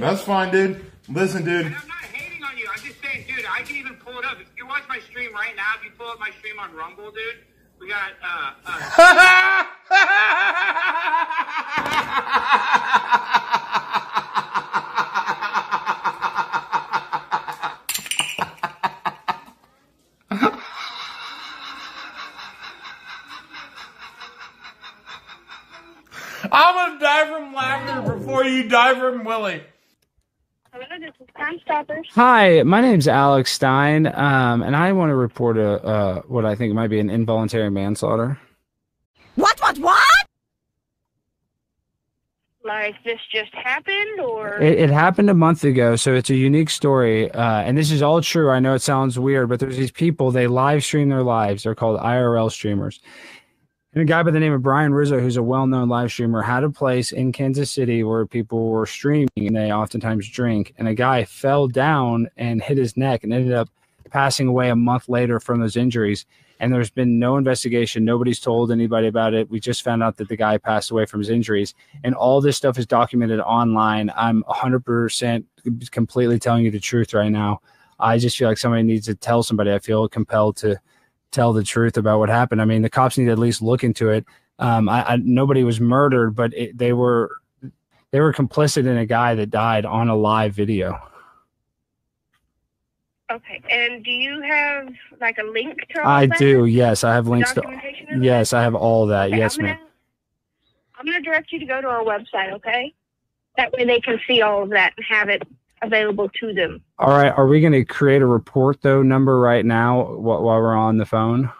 That's fine, dude. Listen, dude. I'm not hating on you. I'm just saying, dude, I can even pull it up. If you watch my stream right now, if you pull up my stream on Rumble, dude, we got, uh, uh. I'm gonna die from laughter before you die from Willy. Hello, this is Crime Stoppers. Hi, my name's Alex Stein, um, and I want to report a uh, what I think might be an involuntary manslaughter. What, what, what? Like this just happened, or It, it happened a month ago, so it's a unique story, uh, and this is all true. I know it sounds weird, but there's these people they live stream their lives. They're called IRL streamers. And a guy by the name of Brian Rizzo, who's a well-known live streamer, had a place in Kansas City where people were streaming and they oftentimes drink. And a guy fell down and hit his neck and ended up passing away a month later from those injuries. And there's been no investigation. Nobody's told anybody about it. We just found out that the guy passed away from his injuries. And all this stuff is documented online. I'm 100% completely telling you the truth right now. I just feel like somebody needs to tell somebody. I feel compelled to tell the truth about what happened. I mean, the cops need to at least look into it. Um, I, I nobody was murdered, but it, they were they were complicit in a guy that died on a live video. okay? And do you have like a link to I that? do. Yes, I have links to. Yes, I have all that. Okay, yes, I'm ma'am. I'm gonna direct you to go to our website, okay? That way they can see all of that and have it available to them. All right. Are we going to create a report though number right now wh- while we're on the phone?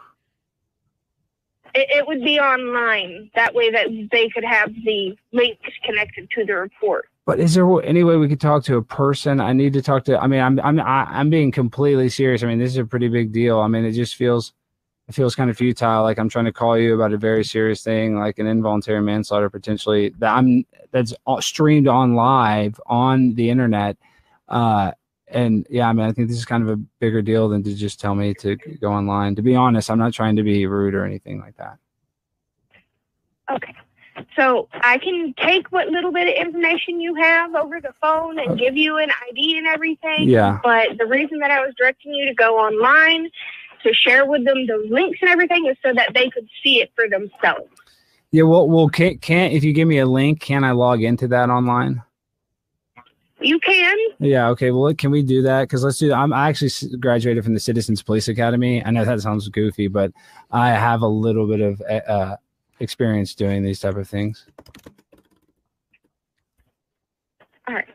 It, it would be online. That way that they could have the links connected to the report. But is there any way we could talk to a person? I need to talk to. I mean, I'm I'm I- I'm being completely serious. I mean, this is a pretty big deal. I mean, it just feels it feels kind of futile. Like I'm trying to call you about a very serious thing, like an involuntary manslaughter potentially that I'm that's all- streamed on live on the internet. Uh, and yeah, I mean, I think this is kind of a bigger deal than to just tell me to go online. To be honest, I'm not trying to be rude or anything like that. Okay. So I can take what little bit of information you have over the phone and give you an ID and everything. Yeah. But the reason that I was directing you to go online to share with them the links and everything is so that they could see it for themselves. Yeah. Well, well, can't can't if you give me a link, can I log into that online? You can. Yeah. Okay. Well, can we do that? Because let's do. That. I'm I actually graduated from the Citizens Police Academy. I know that sounds goofy, but I have a little bit of uh, uh, experience doing these type of things. All right.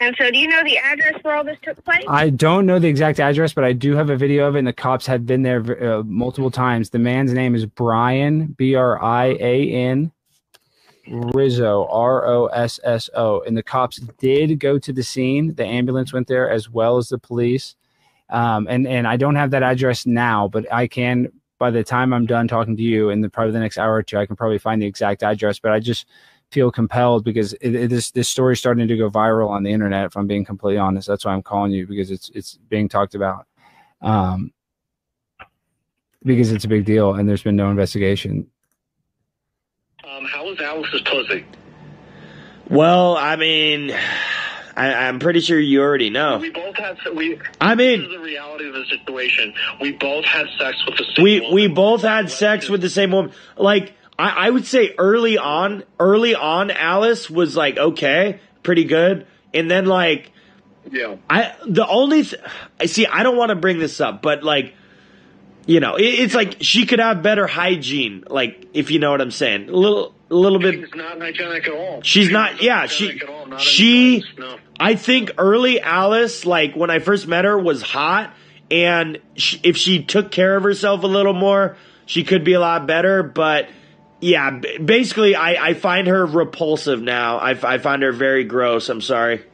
And so, do you know the address where all this took place? I don't know the exact address, but I do have a video of it, and the cops had been there uh, multiple times. The man's name is Brian B R I A N Rizzo R O S S O, and the cops did go to the scene. The ambulance went there as well as the police. Um, and and I don't have that address now, but I can by the time I'm done talking to you in the probably the next hour or two, I can probably find the exact address. But I just feel compelled because it, it, this this story is starting to go viral on the internet. If I'm being completely honest, that's why I'm calling you because it's it's being talked about. Um, because it's a big deal and there's been no investigation. Um, how was Alice's pussy? Well, I mean, I, I'm pretty sure you already know. We both had. We. I mean- this is the reality of the situation. We both had sex with the same We woman. we both had sex with the same woman. Like I, I would say early on, early on, Alice was like okay, pretty good, and then like Yeah. I the only th- I see I don't want to bring this up, but like you know, it, it's like she could have better hygiene, like if you know what I'm saying. A little a little bit It's not hygienic at all. She's not. Yeah, she. She. I think early Alice, like when I first met her, was hot, and she, if she took care of herself a little more, she could be a lot better. But yeah, b- basically, I, I find her repulsive now. I, f- I find her very gross. I'm sorry.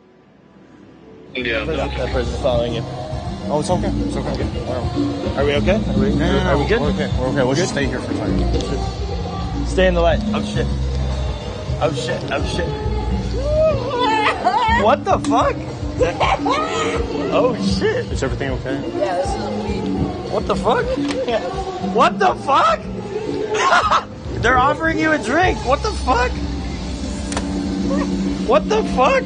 Yeah. That person's following you. Oh, it's okay. It's okay. Wow. Are we okay? Are we, No, no, no. Are we good? We're okay. We're okay. We'll just stay here for a second. Stay in the light. Oh shit. Oh shit. Oh shit. What the fuck? Oh shit. Is everything okay? Yeah, this is What the fuck? What the fuck? They're offering you a drink. What the fuck? What the fuck?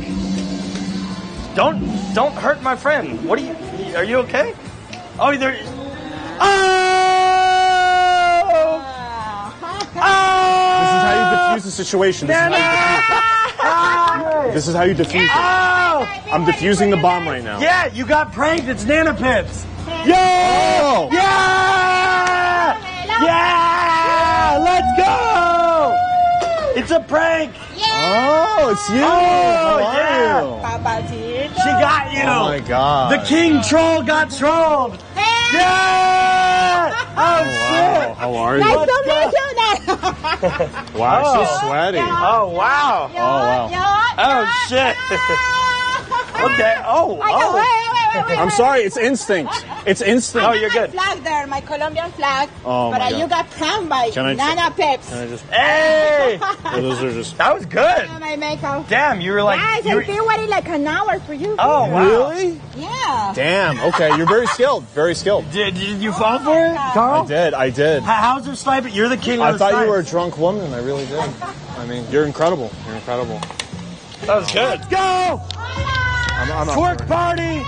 Don't don't hurt my friend. What are you? Are you okay? Oh, there. Oh! oh! This is how you defuse the situation. This is how you defuse it. This is how you defuse it. Oh! I'm defusing the bomb right now. Yeah, you got pranked. It's Nanapips. Yo! Yeah! Yeah! Let's go! It's a prank. Oh, it's you. Oh, How are yeah. You? She got you. Oh my god. The king troll got trolled. Yeah! Oh, shit! How are you? Nice to meet you. Wow, Oh. she's sweaty. Oh wow! Oh wow. Oh shit! okay. Oh. oh. I'm sorry. It's instinct. It's instinct. Oh, you're good. flag there, my Colombian flag. Oh, but my God. you got pranked by Can I just- Nanapips. Can I just? Hey! Oh, those are just. That was good. My makeup. Oh. Damn, you were like. Guys, you I've were- been waiting like an hour for you. Oh wow! Really? Yeah. Damn. Okay, you're very skilled. Very skilled. Did, did you oh fall for it, Carl? I did. I did. How- How's her sniper? You're the king I of the thought you were a drunk woman. I really did. I mean, you're incredible. You're incredible. That was good. Let's go! I'm, I'm not Twerk party!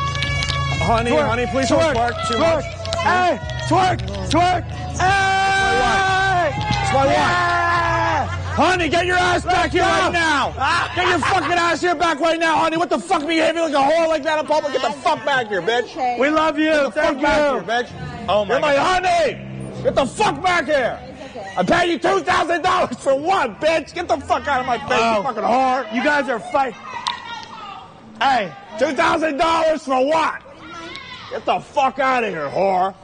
Honey, Twerk, honey, please twerk, don't twerk too twerk. much. Hey, twerk, twerk. Hey! It's my wife. Yeah! Honey, get your ass back here right now. Ah. Get your fucking ass here back right now, honey. What the fuck behaving like a whore like that in public? Get the fuck back here, bitch. We love you. Get the Thank fuck back you. here, bitch. Oh my You're my God. honey. Get the fuck back here. I paid you two thousand dollars for what, bitch? Get the fuck out of my face, Oh. you fucking whore. You guys are fight. Hey, Two thousand dollars for what? Get the fuck out of here, whore.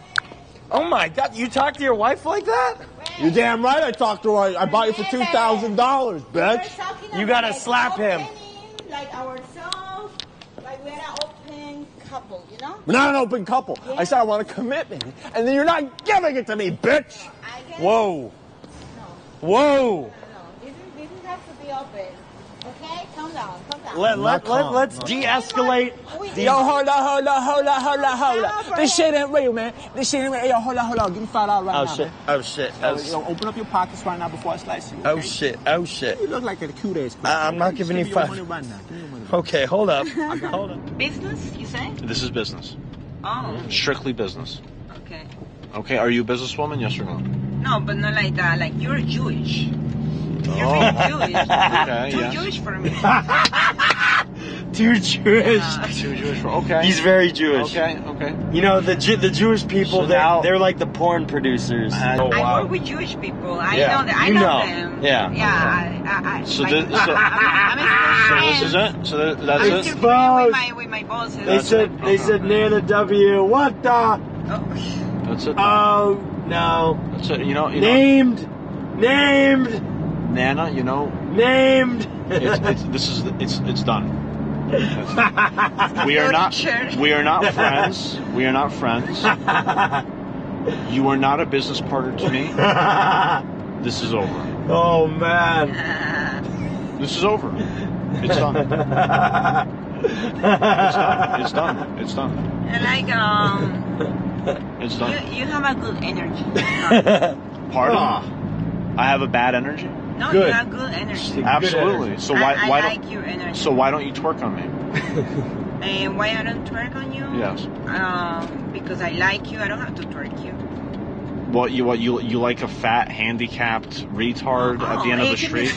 oh my God! You talk to your wife like that? You damn right I talked to her. I bought you for two thousand dollars, bitch. You gotta slap him. Like ourselves, like we're an open couple, you know? We're not an open couple. I said I want a commitment, and then you're not giving it to me, bitch. Whoa! Whoa! This, is, this is has to be open. Okay? Calm down, calm down. Let let Not let calm. let's de-escalate. Yo, hold up, hold up, hold up, hold up, hold up. This shit ain't real, man. This shit ain't real. Yo, hold up, hold up. Give me five dollars right Oh now. shit! Oh shit! Oh, Yo, yo, open up your pockets right now before I slice you. oh shit! Oh shit! You look like a cute ass. I- I'm not Just giving give you me your five. money right now. Give me your money. Okay, hold up. Hold up. Business, you say? This is business. Oh, Strictly business. okay. Okay, are you a businesswoman? Yes or no? No, but not like that. Like, you're Jewish. You're Oh. really Jewish. Okay, Too yeah. Jewish for me. Too Jewish. Too Jewish for okay. He's very Jewish. Okay, okay. You know the Ju- the Jewish people. So they're, now- they're like the porn producers. Uh, oh, I wow. work with Jewish people. I Yeah, know that. I you know, know. them. Yeah. Yeah. I, I, I, So like, this- so- I'm, I'm, So this is it? So that, that's I'm it? still friends with my with my bosses. They said they uh-huh. said Nana W. What the? Oh. That's it. Oh no. That's it. You know, you know, Named, named, Nana, you know, named. it's, it's, this is, it's, it's done. We are not, we are not friends. We are not friends. You are not a business partner to me. This is over. Oh man. This is over. It's done. It's done. It's done. It's done. And like um, It's you done. you have a good energy. Pardon? I have a bad energy. No, you have good energy. Absolutely. So why I, I why like don't your energy. so why don't you twerk on me? And why I don't twerk on you? Yes. Um, because I like you. I don't have to twerk you. What you what you you like a fat handicapped retard at the end of oh, the street?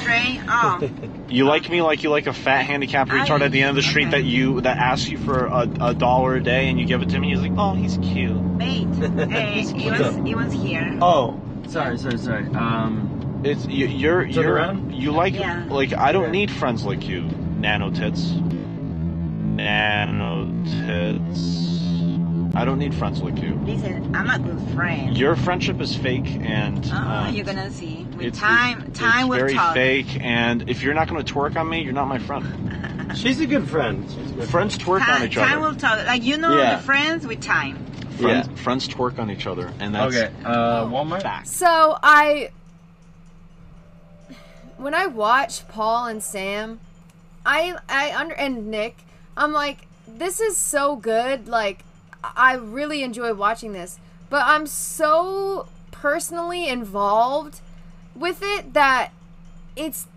Oh, You like me like you like a fat handicapped retard at the end of the street that you that asks you for a, a dollar a day and you give it to me. He's like, oh, he's cute. mate. Hey, he was he was here. Oh, sorry, sorry, sorry. Um, It's you, you're Turn you're around? you like Yeah. like I don't need friends like you, nano tits. Nano tits. I don't need friends like you. Listen, I'm a good friend. Your friendship is fake and Oh, uh, you're gonna see. With it's, time, it's, time it's will very talk. fake. And if you're not going to twerk on me, you're not my friend. she's a good friend. She's good Friends twerk on Time, each time will talk. Like you know, Yeah. the friends with time. Friends, friends twerk on each other, and that's Okay, uh, Walmart. So I, when I watch Paul and Sam, I I under and Nick, I'm like, this is so good. Like, I really enjoy watching this, but I'm so personally involved with it that it's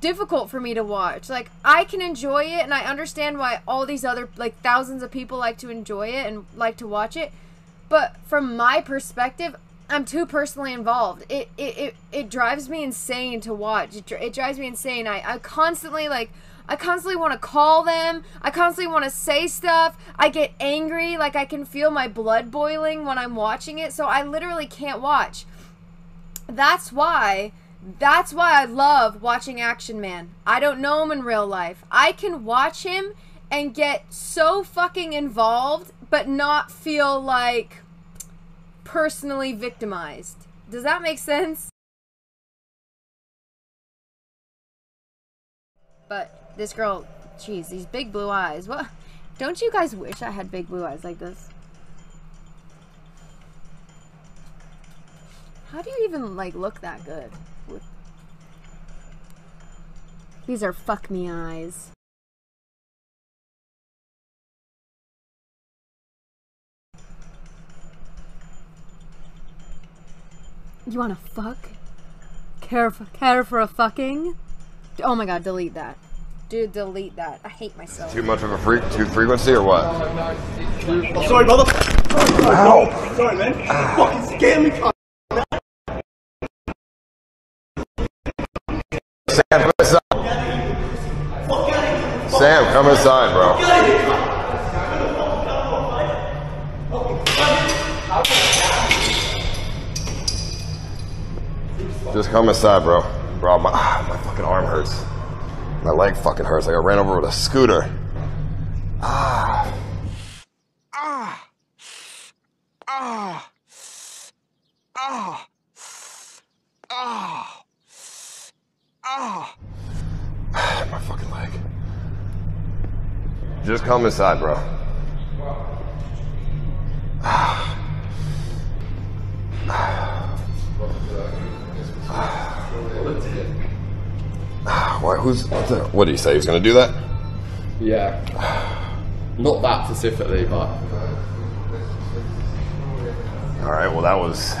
difficult for me to watch. Like I can enjoy it and I understand why all these other like thousands of people like to enjoy it and like to watch it. But from my perspective, I'm too personally involved. It it, it, it drives me insane to watch. It, it drives me insane. I, I constantly like I constantly want to call them. I constantly want to say stuff. I get angry. Like I can feel my blood boiling when I'm watching it. So I literally can't watch. That's why that's why I love watching Action Man. I don't know him in real life. I can watch him and get so fucking involved but not feel like personally victimized. Does that make sense? But this girl, jeez, these big blue eyes. What? Don't you guys wish I had big blue eyes like this? How do you even like look that good? These are fuck me eyes. You wanna fuck? Care for, care for a fucking? Oh my god, delete that. Dude, delete that. I hate myself. Too much of a freak, too frequency, or what? I'm sorry, brother. Ow. Sorry, man. You fucking scared me, cunt. Sam, come inside. Sam, come inside, bro. Just come inside, bro. Bro, my, ah, my fucking arm hurts. My leg fucking hurts. Like I ran over with a scooter. Ah. Ah. Ah. Ah. Ah. Ah. my fucking leg. Just come inside, bro. Why? Who's? What, the, what did he say? He's gonna do that? Yeah. Not that specifically, but All right. Well, that was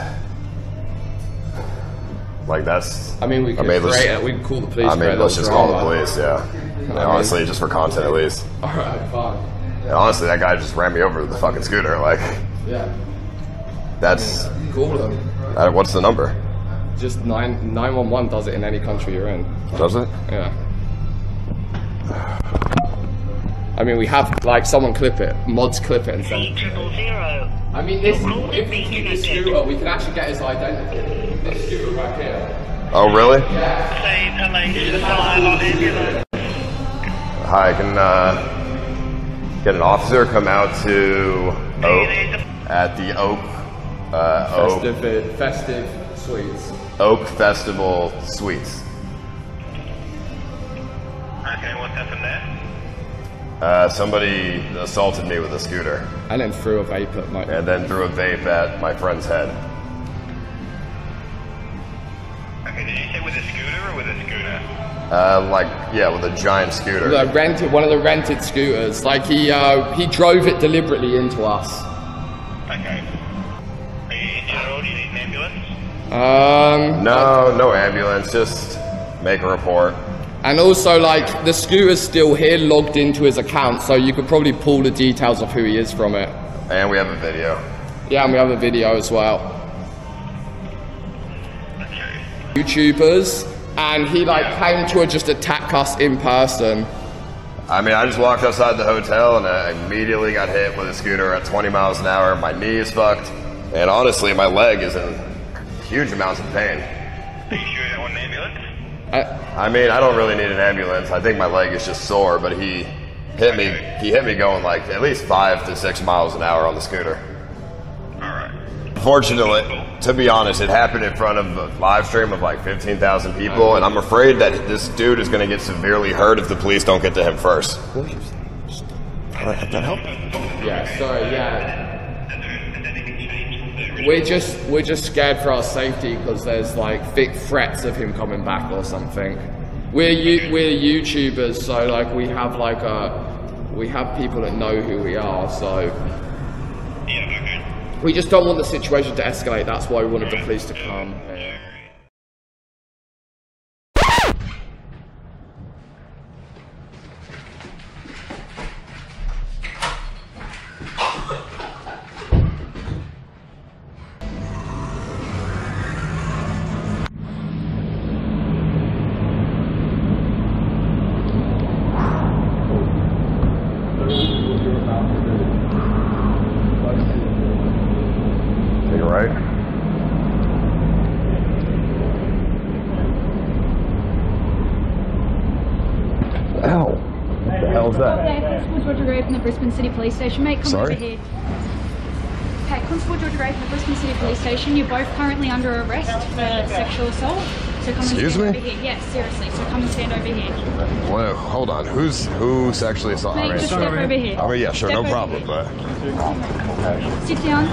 like that's. I mean, we I could mean, let's- create it. We can call the police. I mean, let's just call the police. Yeah. I mean- honestly, just for content at least. All right, fine. And honestly, that guy just ran me over with the fucking scooter. Like, Yeah. that's. Call them. What's the number? Just nine nine one one does it in any country you're in. Does it? Yeah. I mean, we have like someone clip it, mods clip it and send it. I mean, this if we keep this scooter, we can actually get his identity. This scooter right here. Oh, really? Yeah. Hi, can uh, get an officer come out to Oak at the Oak uh, Oak Festive, festive sweets. Oak Festival Suites. Okay, what's happened there? Uh, somebody assaulted me with a scooter. And then threw a vape at my. And then threw a vape at my friend's head. Okay, did you say with a scooter or with a scooter? Uh, like yeah, with a giant scooter. The rented one of the rented scooters. Like he uh, he drove it deliberately into us. Okay. Are you injured at all? Do you need an ambulance? Um, no, no ambulance. Just make a report. And also, like, the scooter's still here logged into his account, so you could probably pull the details of who he is from it. And we have a video. Yeah, and we have a video as well. YouTubers, and he, like, came to just attack us in person. I mean, I just walked outside the hotel and I immediately got hit with a scooter at 20 miles an hour. My knee is fucked, and honestly, my leg is in huge amounts of pain. Are you sure you don't want an ambulance? I I mean, I don't really need an ambulance. I think my leg is just sore, but he hit me. He hit me going like at least five to six miles an hour on the scooter. All right. Fortunately, to be honest, it happened in front of a live stream of like 15,000 people, and I'm afraid that this dude is going to get severely hurt if the police don't get to him first. Alright, that help? Yeah, sorry, yeah. We're just we're just scared for our safety because there's like big threats of him coming back or something. We're you, we're YouTubers, so like we have like a we have people that know who we are, so yeah we just don't want the situation to escalate. That's why we wanted the police to come. from the Brisbane City Police Station, mate. Come Sorry? over here. Okay, Constable George Gray from the Brisbane City Police Station. You're both currently under arrest for sexual assault. So come Excuse and stand me? over here. Yes, seriously. So come and stand over here. Whoa, hold on. Who's who sexually assaulted? Mate, just step over here. I mean, yeah, sure, Step no problem. But Sit down.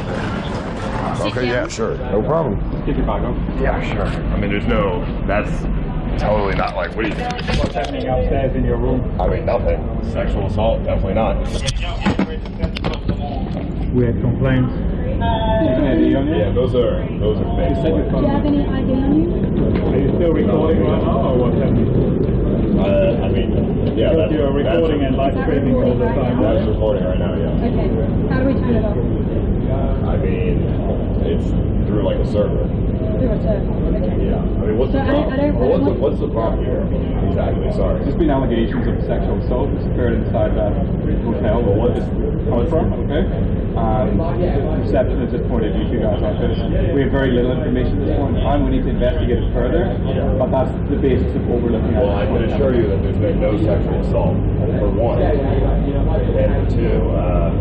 Sit okay, yeah, sure, no problem. Get your bag on. Yeah, sure. I mean, there's no. That's totally not like. What do you? What's happening upstairs in your room? I mean, nothing. Sexual assault, definitely not. We had complaints. Yeah, those are those are fake. Do you have any ID on you? Are you still recording right now, or what's happening? Uh, I mean, yeah, that's, You're recording and live streaming all the time. That's recording right now. Yeah. Okay. How do we turn it off? I mean, it's through like a server. Through a. Okay. Yeah. I mean, what's So the I don't- problem? I don't Well, what's, the, what's the problem here? Exactly. Sorry. There's been allegations of sexual assault that's occurred inside that hotel. Well, what is coming from? Okay. And the reception has just pointed you two guys out this. We have very little information at this point in time. We need to investigate it further. But that's the basis of what we're looking at. Well, I can assure you that there's been no sexual assault, for one. And for two, uh,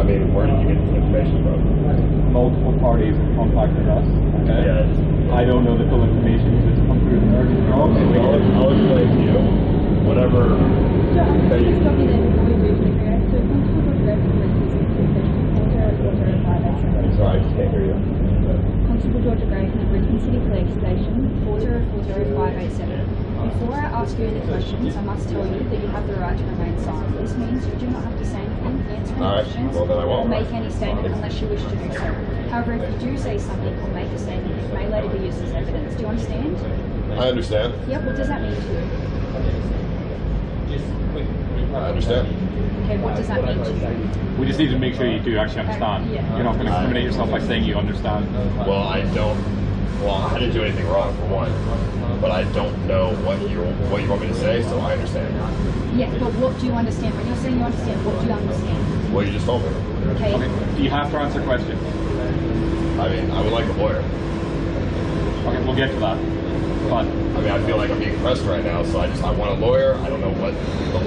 I mean, where did you get this information from? Multiple parties have contacted us. Okay. I don't know the full information because it's come through the urgent draw. so we I'll, I'll explain to you. Whatever that you, sorry, I just can't hear you. Constable Georgia Gray from the Brisbane City Police Station, 4040587. Before I ask you any questions, I must tell you that you have the right to remain silent. This means you do not have to say anything, answer any All right, questions, well, or make any statement unless you wish to do so. However, if you do say something or make a statement, it may later be used as evidence. Do you understand? I understand. Yep, what does that mean to you? I understand. Okay, what does that mean to you? We just need to make sure you do actually understand. Yeah. You're not going to incriminate yourself by saying you understand. Well, I don't. Well, I didn't do anything wrong for one, but I don't know what you what you want me to say, so I understand. Yes, but what do you understand? When you're saying you understand, what do you understand? What you just told me. Okay. Do you have to answer questions? I mean, I would like a lawyer. Okay, we'll get to that. But I mean, I feel like I'm being pressed right now, so I just I want a lawyer. I don't know what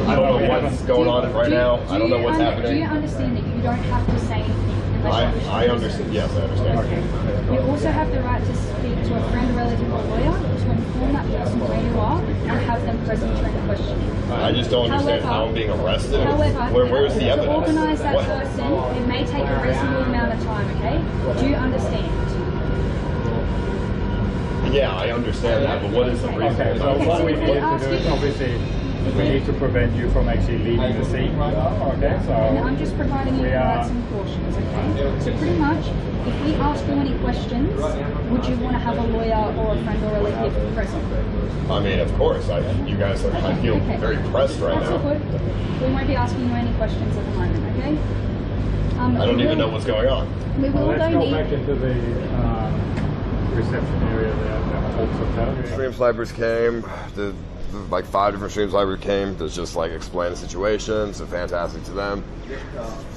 I don't know what's going on right Do you- now. do I don't know you what's happening. Do you understand that you don't have to say anything unless I you wish to I understand. Yes, I understand. Okay. You also have the right to speak to a friend, relative, or lawyer to inform that person where you are and have them present during the questioning. I just don't understand However- how I'm being arrested. However, Where, where's the to evidence? organise that What? person, it may take a reasonable amount of time, okay? Do you understand? Yeah, I understand that, but what is the reason? Okay, so what we need to do is obviously we need to prevent you from actually leaving the scene right now. Okay, so And I'm just providing you we with are- rights cautions, okay? So pretty much, if we ask you any questions, would you want to have a lawyer or a friend or a relative present? I mean, of course. I you guys are. I feel Okay. very pressed right That's now. good. We won't be asking you any questions at the moment, okay? Um, I don't even will- know what's going on. We will let's go go need. back into the um, reception area there, the Holtz Hotel. Stream snipers came. The, the like five different stream snipers came to just like explain the situation. So fantastic to them.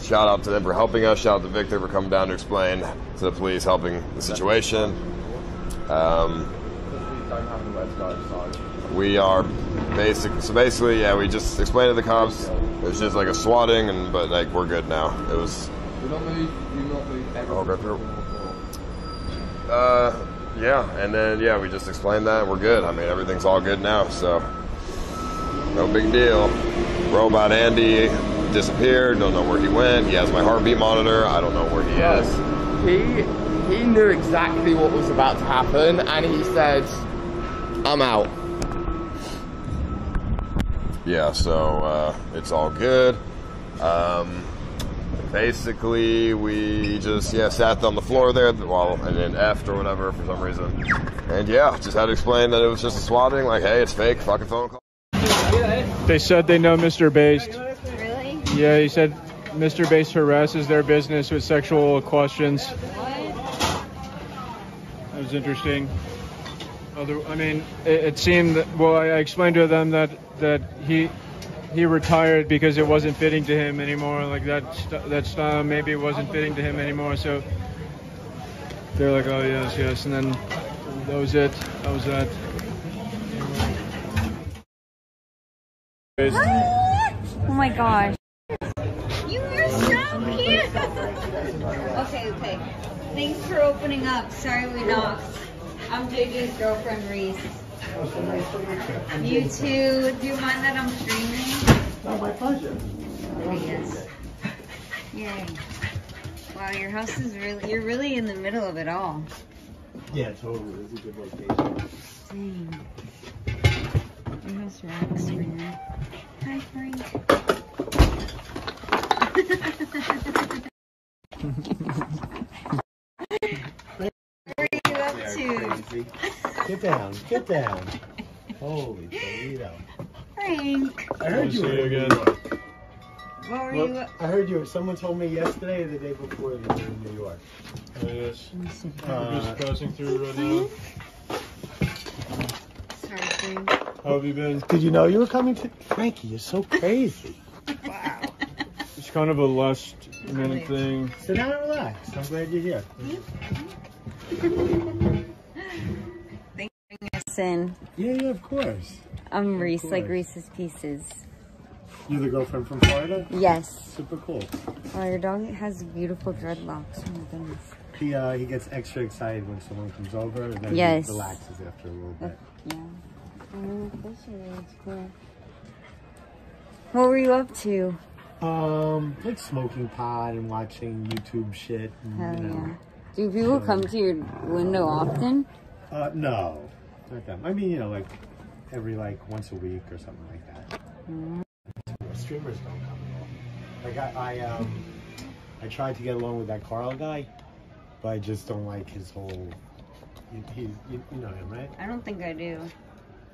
Shout out to them for helping us. Shout out to Victor for coming down to explain to the police, helping the situation. Um, we are basic. So basically, yeah, we just explained to the cops. It was just like a swatting, and but like we're good now. It was. Oh, go through. Uh, yeah, and then yeah, we just explained that we're good. I mean, everything's all good now, so no big deal. Robot Andy disappeared. Don't know where he went. He has my heartbeat monitor. I don't know where he is. He he knew exactly what was about to happen, and he said, "I'm out." Yeah, so uh, it's all good. Um, basically, we just yeah sat on the floor there while and then effed or whatever for some reason, and yeah, just had to explain that it was just a swatting. Like, hey, it's fake. Fucking phone call. They said they know Mr. Based. Really? Yeah, he said Mr. Based harasses their business with sexual questions. That was interesting. Other, I mean, it, it seemed that, well, I I explained to them that that he he retired because it wasn't fitting to him anymore. Like that st- that style maybe wasn't fitting to him anymore. So they're like, oh yes, yes, and then that was it. That was that. Oh my gosh. You are so cute. okay, okay. Thanks for opening up. Sorry we knocked. I'm JJ's girlfriend, Reese. You too. Do you mind that I'm streaming? Oh, my pleasure. There he is. Yay. Wow, your house is really, you're really in the middle of it all. Yeah, totally. It's a good location. Dang. Your house rocks, man. Hi, Frank. what are you up to? Get down. Get down. Holy Toledo. Frank. I heard you See were you again. What were Well, you up I heard you. Someone told me yesterday or the day before that you were in New York. Oh, yes. Uh, We're just passing through right now. Sorry, Frank. How have you been? Did you know you were coming to Frankie? You're so crazy. Wow. It's kind of a last minute thing. Sit down and relax. I'm glad you're here. Us in. Yeah, yeah, of course. I'm Reese, like. Reese's Pieces. You're the girlfriend from Florida? Yes. Super cool. Oh, your dog has beautiful dreadlocks. Oh my goodness. He uh, he gets extra excited when someone comes over, and then Yes. he relaxes after a little bit. Yeah. Oh, that's really cool. What were you up to? Um, like smoking pot and watching YouTube shit. And, Hell you know. yeah. Do people come to your window often? Uh, no, not that. I mean, you know, like every like once a week or something like that. Mm. Streamers don't come at all. Like I, I um, I tried to get along with that Carl guy, but I just don't like his whole. He, he you, you know him, right? I don't think I do.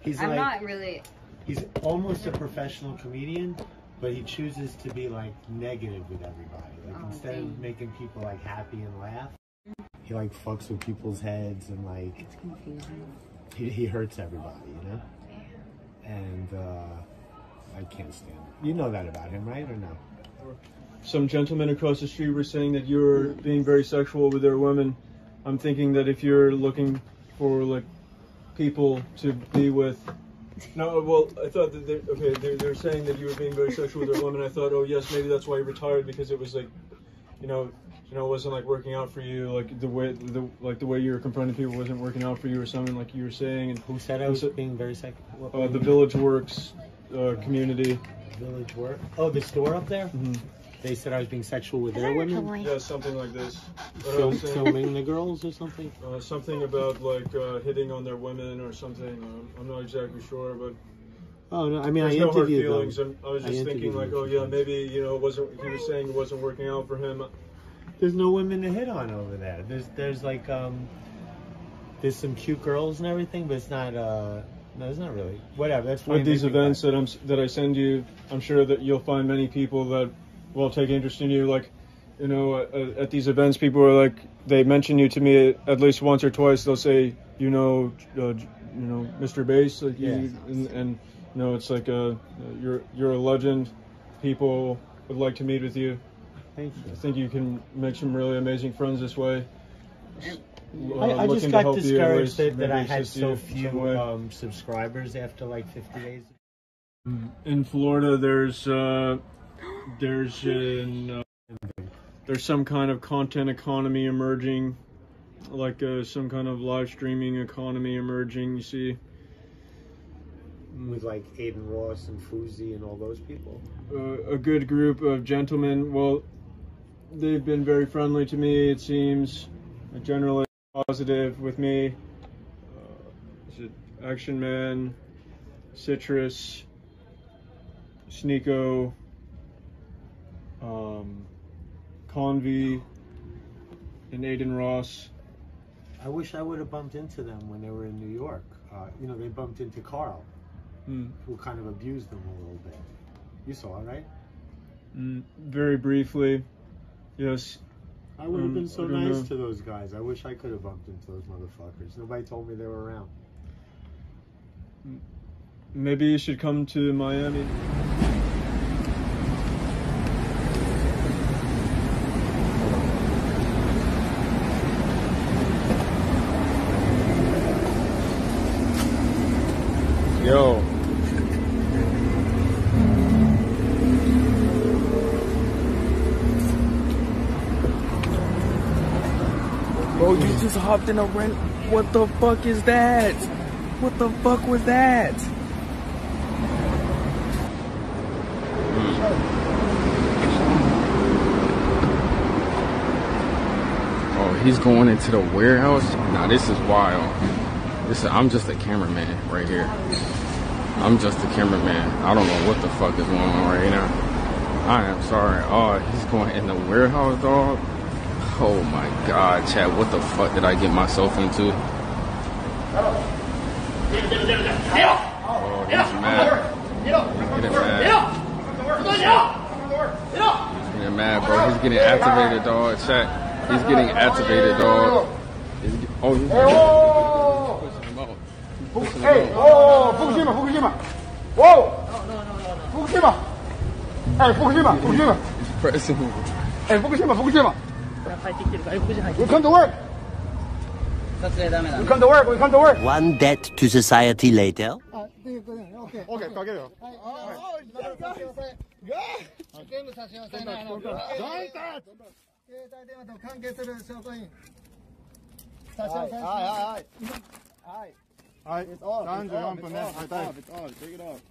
He's I'm like, not really. He's almost a professional comedian, but he chooses to be like negative with everybody. Like Oh, instead of making people like happy and laugh, he like fucks with people's heads and like It's confusing. He, he hurts everybody, you know. And uh, I can't stand it. You know that about him, right? Or no? Some gentlemen across the street were saying that you're being very sexual with their women. I'm thinking that if you're looking for like people to be with. No, well, I thought that they okay. They're, they're saying that you were being very sexual with their women. I thought, oh yes, maybe that's why you retired because it was like, you know, you know, it wasn't like working out for you. Like the way the like the way you were confronting people wasn't working out for you or something like you were saying. And who said I was being very sexual? Uh, the Village Works uh, community. Village Work. Oh, the store up there. Mhm. They said I was being sexual with their women. Yeah, something like this. I Film, was saying- filming the girls or something. Uh, something about like uh, hitting on their women or something. Um, I'm not exactly sure, but Oh no, I mean there's I no hard interviewed feelings. them. And I was I just interviewed thinking like, them. oh yeah, maybe you know it wasn't. He was saying it wasn't working out for him. There's no women to hit on over there. There's there's like um there's some cute girls and everything, but it's not uh no, it's not really. Whatever. That's fine. With these events that I'm that I send you, I'm sure that you'll find many people that will take interest in you. Like, you know, uh, at these events, people are like they mention you to me at least once or twice. They'll say, you know, uh, you know, Mr. Bass, like Yes. you, and, and you know, it's like a you're you're a legend. People would like to meet with you. Thank you. I think you can make some really amazing friends this way. Uh, I, I just got discouraged that, that I had so you in some few um, subscribers after like 50 days. in Florida, there's uh, there's an, uh, there's some kind of content economy emerging, like uh, some kind of live streaming economy emerging. You see, With like Adin Ross and Fousey and all those people. uh, a good group of gentlemen. Well, they've been very friendly to me. It seems generally positive with me. Uh, is it Action Man, Citrus, Sneako, um, Convy, and Adin Ross. I wish I would have bumped into them when they were in New York. Uh, you know, they bumped into Carl, Hmm. who kind of abused them a little bit. You saw it, right? Mm, very briefly, yes. I would have Um, been so nice know. to those guys. I wish I could have bumped into those motherfuckers. Nobody told me they were around. Maybe you should come to Miami. Yo. Bro, hopped in a rent. What the fuck is that? What the fuck was that? Oh, he's going into the warehouse? Nah, this is wild. This is, I'm just a cameraman right here. I'm just a cameraman. I don't know what the fuck is going on right now. I am sorry. Oh, he's going in the warehouse, dog. Oh my god, Chad, what the fuck did I get myself into? Oh, he's mad. He's getting mad. He's getting mad, bro. He's getting activated, dog. Chat. He's getting activated, dog. He's, get- oh, he's pushing him out. He's pushing him Hey, out. oh, Fukushima, Fukushima. Whoa! Fukushima. Hey, Fukushima, Fukushima. Pressing him. Hey, Fukushima, Fukushima. We come to work. We come to work. We come to work. One debt to society later. Okay, okay, かけるよ。はい、34分ね。はい、はい。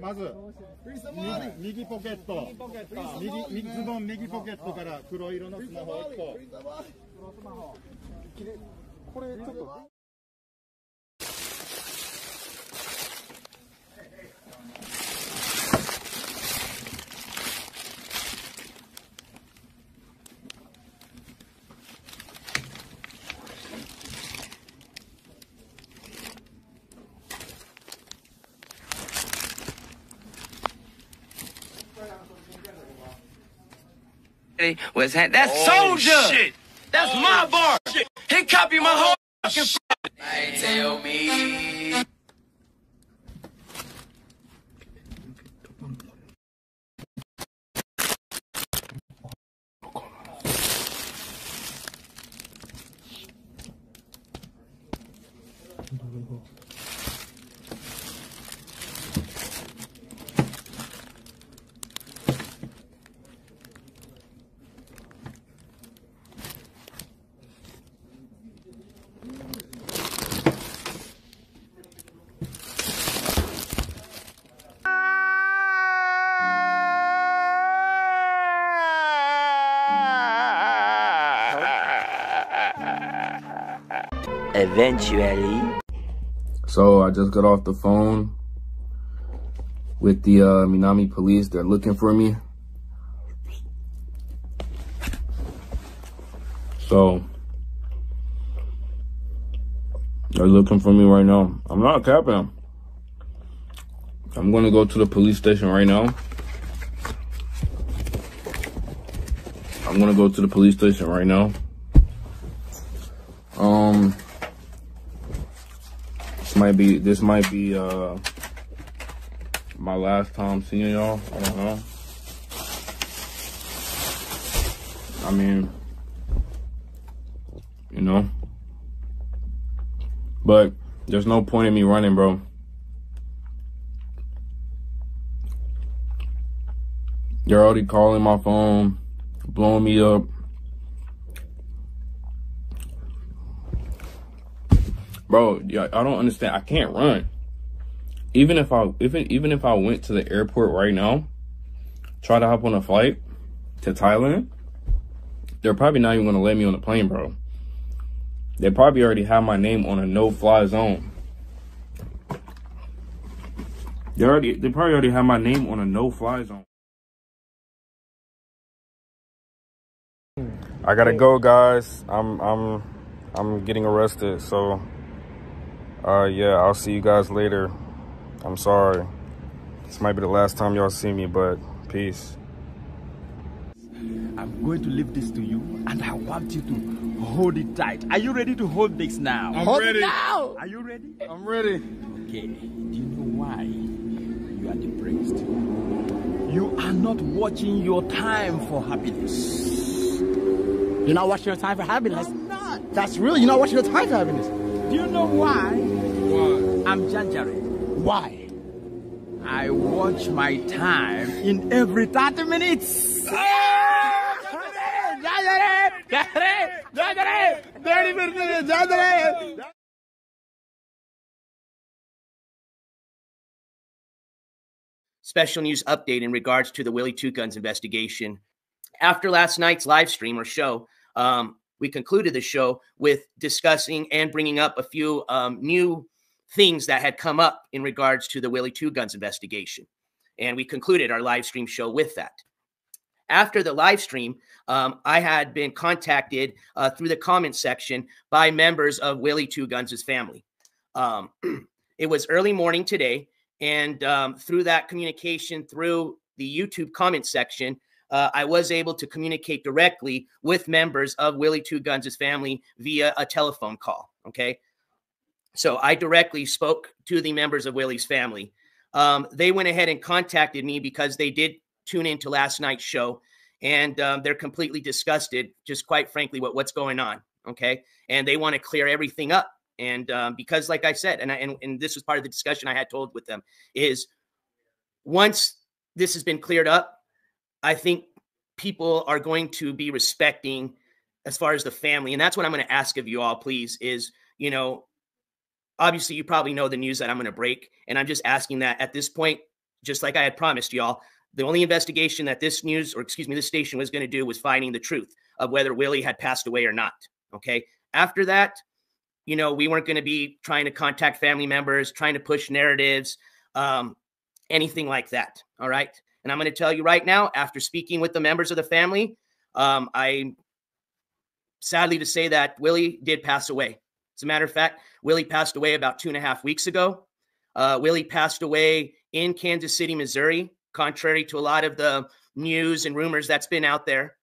まず、右ポケット。右ポケット。右、右ズボン右ポケットから黒色のスマホ1個。黒スマホ。これ、ちょっと。Was that that's Oh, soldier? shit. That's Oh, my bar. shit. He copied my oh, whole Oh, fucking. shit. Tell me. Eventually. So I just got off the phone with the uh, Minami police. They're looking for me. So they're looking for me right now. I'm not capping. I'm gonna go to the police station right now. I'm gonna go to the police station right now. Um, might be this might be uh my last time seeing y'all. I don't know. I mean, you know, but there's no point in me running, bro. They're already calling my phone, blowing me up. Bro, I don't understand. I can't run. Even if I even even if I went to the airport right now, try to hop on a flight to Thailand, they're probably not even gonna let me on the plane, bro. They probably already have my name on a no-fly zone. They already they probably already have my name on a no-fly zone. I gotta go, guys. I'm I'm I'm getting arrested, so uh yeah, I'll see you guys later. I'm sorry. This might be the last time y'all see me, but peace. I'm going to leave this to you, and I want you to hold it tight. Are you ready to hold this now? I'm hold ready. it now. Are you ready? I'm ready. Okay. Do you know why you are depressed? You are not watching your time for happiness. You're not watching your time for happiness. Not. That's real. You're not watching your time for happiness. Do you know why? Why? I'm Janjare. Why? I watch my time in every 30 minutes. special news update in regards to the Willy Two Guns investigation. After last night's live stream or show, um, we concluded the show with discussing and bringing up a few um, new things that had come up in regards to the Willy Two Guns investigation. And we concluded our live stream show with that. After the live stream, um, I had been contacted uh, through the comment section by members of Willy Two Guns' family. Um, it was early morning today, and um, through that communication through the YouTube comment section, uh, I was able to communicate directly with members of Willy Two Guns' family via a telephone call. Okay. So I directly spoke to the members of Willy's family. Um, they went ahead and contacted me because they did tune into last night's show and um, they're completely disgusted, just quite frankly, what, what's going on. Okay. And they want to clear everything up. And um, because, like I said, and, I, and and this was part of the discussion I had told with them, is once this has been cleared up, I think people are going to be respecting as far as the family, and that's what I'm going to ask of you all, please. Is you know, obviously you probably know the news that I'm going to break, and I'm just asking that at this point, just like I had promised y'all, the only investigation that this news, or excuse me, this station was going to do was finding the truth of whether Willy had passed away or not. Okay. After that, you know, we weren't going to be trying to contact family members, trying to push narratives, um, anything like that. All right. And I'm going to tell you right now, after speaking with the members of the family, um, I sadly to say that Willy did pass away. As a matter of fact, Willy passed away about two and a half weeks ago. Uh, Willy passed away in Kansas City, Missouri, contrary to a lot of the news and rumors that's been out there.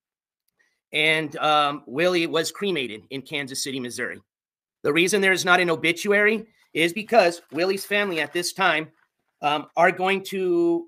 And um, Willy was cremated in Kansas City, Missouri. The reason there is not an obituary is because Willy's family at this time um, are going to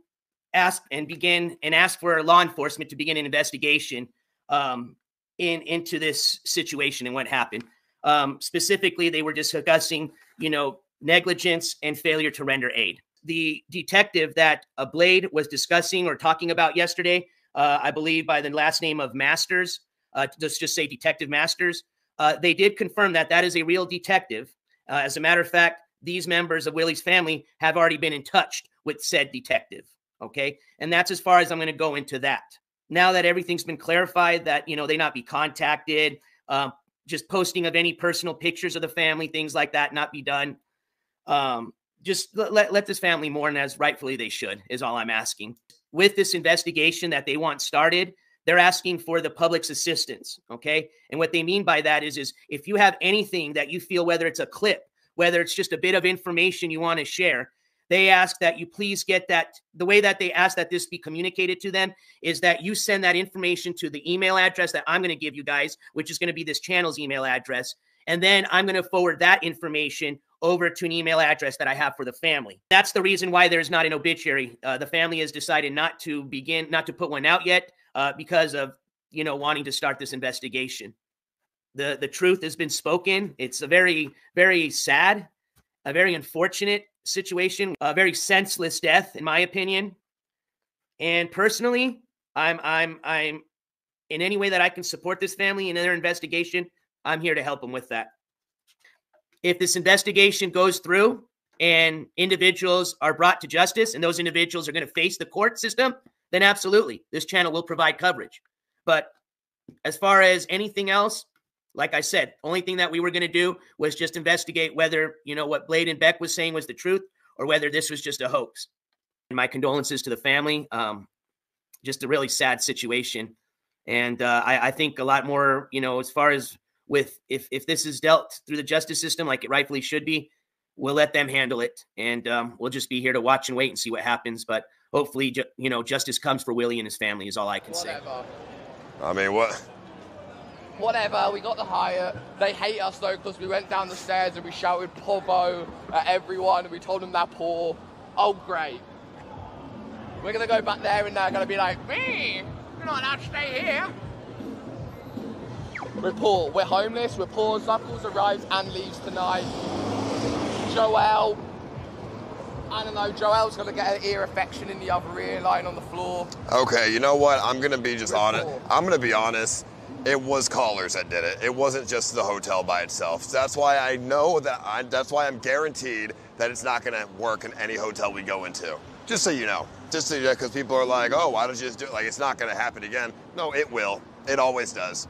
ask and begin and ask for law enforcement to begin an investigation um, in into this situation and what happened. Um, specifically, they were discussing, you know, negligence and failure to render aid. The detective that a Blade was discussing or talking about yesterday, uh, I believe by the last name of Masters, uh, let's just say Detective Masters, uh, they did confirm that that is a real detective. Uh, as a matter of fact, these members of Willy's family have already been in touch with said detective. Okay. And that's as far as I'm going to go into that. Now that everything's been clarified, that, you know, they not be contacted, um, just posting of any personal pictures of the family, things like that, not be done. Um, just let, let, let this family mourn as rightfully they should, is all I'm asking. With this investigation that they want started, they're asking for the public's assistance okay and what they mean by that is is if you have anything that you feel whether it's a clip whether it's just a bit of information you want to share they ask that you please get that the way that they ask that this be communicated to them is that you send that information to the email address that i'm going to give you guys which is going to be this channel's email address and then i'm going to forward that information over to an email address that I have for the family. That's the reason why there's not an obituary. Uh, the family has decided not to begin, not to put one out yet uh, because of you know wanting to start this investigation. The the truth has been spoken. It's a very very sad, a very unfortunate situation, a very senseless death, in my opinion. And personally, I'm I'm I'm in any way that I can support this family in their investigation. I'm here to help them with that if this investigation goes through and individuals are brought to justice and those individuals are going to face the court system, then absolutely, this channel will provide coverage. But as far as anything else, like I said, only thing that we were going to do was just investigate whether, you know, what Blade and Beck was saying was the truth or whether this was just a hoax. And my condolences to the family. Um, just a really sad situation. And uh, I, I think a lot more, you know, as far as with if if this is dealt through the justice system like it rightfully should be, we'll let them handle it, and um, we'll just be here to watch and wait and see what happens. But hopefully, ju- you know, justice comes for Willy and his family is all I can say. I mean, what? Whatever, we got the Hyatt. They hate us though because we went down the stairs and we shouted Pobo at everyone and we told them they're poor. Oh, great. We're gonna go back there and they're gonna be like, me, you're not allowed to stay here. We're poor, we're homeless, we're poor. Zuckles arrives and leaves tonight. Joel, I don't know, Joel's gonna get an ear infection in the other ear lying on the floor. Okay, you know what? I'm gonna be just honest. I'm gonna be honest. It was callers that did it. It wasn't just the hotel by itself. That's why I know that. I, that's why I'm guaranteed that it's not gonna work in any hotel we go into. Just so you know. Just so you know, because people are like, "Oh, why don't you just do it?" Like it's not gonna happen again. No, it will. It always does.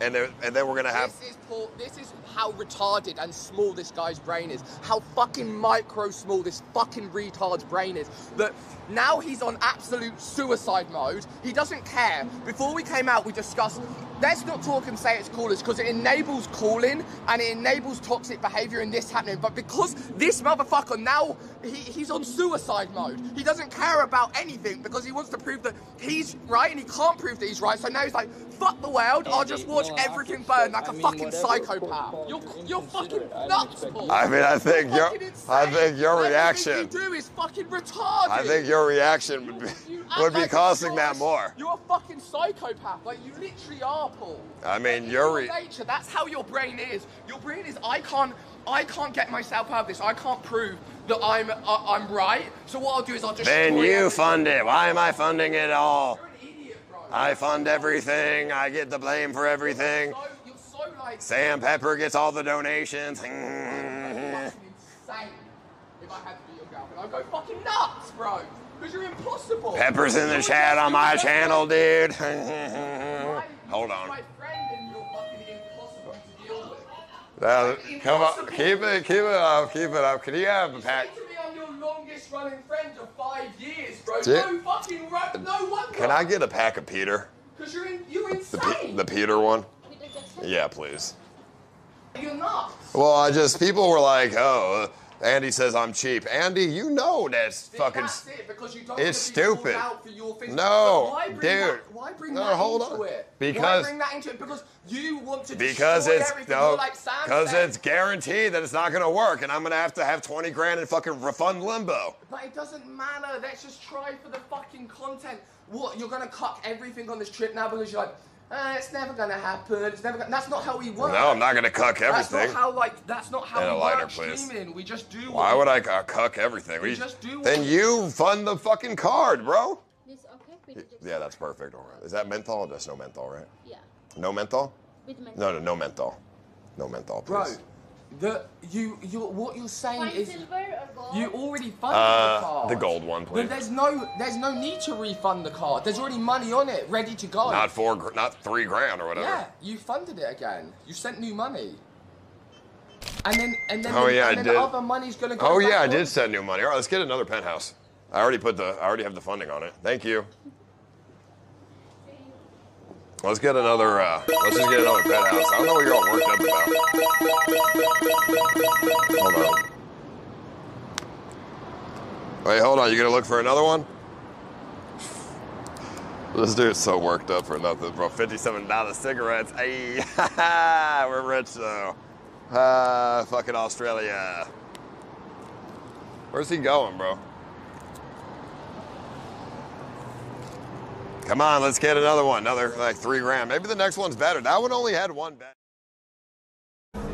And then, and then we're gonna have. This is this is how retarded and small this guy's brain is. How fucking micro small this fucking retard's brain is. That now he's on absolute suicide mode. He doesn't care. Before we came out, we discussed. Let's not talk and say it's callers because it enables calling and it enables toxic behavior and this happening. But because this motherfucker now he, he's on suicide mode, he doesn't care about anything because he wants to prove that he's right and he can't prove that he's right. So now he's like, fuck the world. I'll just watch everything burn like a fucking psychopath. You're you're fucking nuts, Paul. I mean, I think your, I think your Everything reaction, you do is fucking retarded. I think your reaction would be, would be causing that more. You're a fucking psychopath. Like you literally are, Paul. I mean, your re- nature. That's how your brain is. Your brain is. I can't. I can't get myself out of this. I can't prove that I'm. Uh, I'm right. So what I'll do is I'll just. Then you fund it. Why am I funding it all? I fund everything. I get the blame for everything. Sam Pepper gets all the donations. Insane. If I had to be your girlfriend, I'd go fucking nuts, bro. Because you're impossible. Pepper's in the chat on my channel, dude. Hold on. My friend and you're fucking impossible to deal with. Uh, come on, keep it, keep it up, keep it up. Can you have a pack? To me, your longest running friend of five years, bro. Di- no fucking. No wonder. Can I get a pack of Peter? Because you're in, you're insane. Pe- the Peter one? Yeah, please. You're nuts. Well, I just people were like, "Oh, Andy says I'm cheap." Andy, you know that's fucking. That's it, because you don't It's stupid. out for your things. No, why bring dude. That, why bring No, that hold into on. it? Because- why bring that into it? Because you want to Because it's everything. no, You're like because it's guaranteed that it's not gonna work, and I'm gonna have to have 20 grand in fucking refund limbo. But it doesn't matter. Let's just try for the fucking content. What? You're gonna cut everything on this trip now because you're like, eh, it's never gonna happen. It's never. Gonna... That's not how we work. No, I'm not gonna cuck everything. That's not how like. That's not how And a we lighter, work please. streaming. We just do. Why what would I uh, cuck everything? We We- just do Then what- you fund the fucking card, bro. Yeah, that's perfect. All right. Is that menthol? That's no menthol, right? Yeah. No menthol? With menthol. No, no, no menthol. No menthol, Bro, please. The you you what you're saying Fine is silver or gold? you already funded the Uh, card. the gold one, But please. there's no there's no need to refund the card. There's already money on it, ready to go. Not four, gr- not three grand or whatever. Yeah, you funded it again. You sent new money. And then and then Oh, the, yeah, and I then did. the other money's gonna go. Oh back yeah, I on. did send new money. All right, let's get another penthouse. I already put the, I already have the funding on it. Thank you. Let's get another, uh, let's just get another penthouse. I don't know what you're all worked up about. Hold on. Wait, hold on. You gonna look for another one? This dude's so worked up for nothing, bro. Fifty-seven dollars cigarettes. Hey, we're rich though. Ah, fucking Australia. Where's he going, bro? Come on, let's get another one. Another like three grand. Maybe the next one's better. That one only had one bet.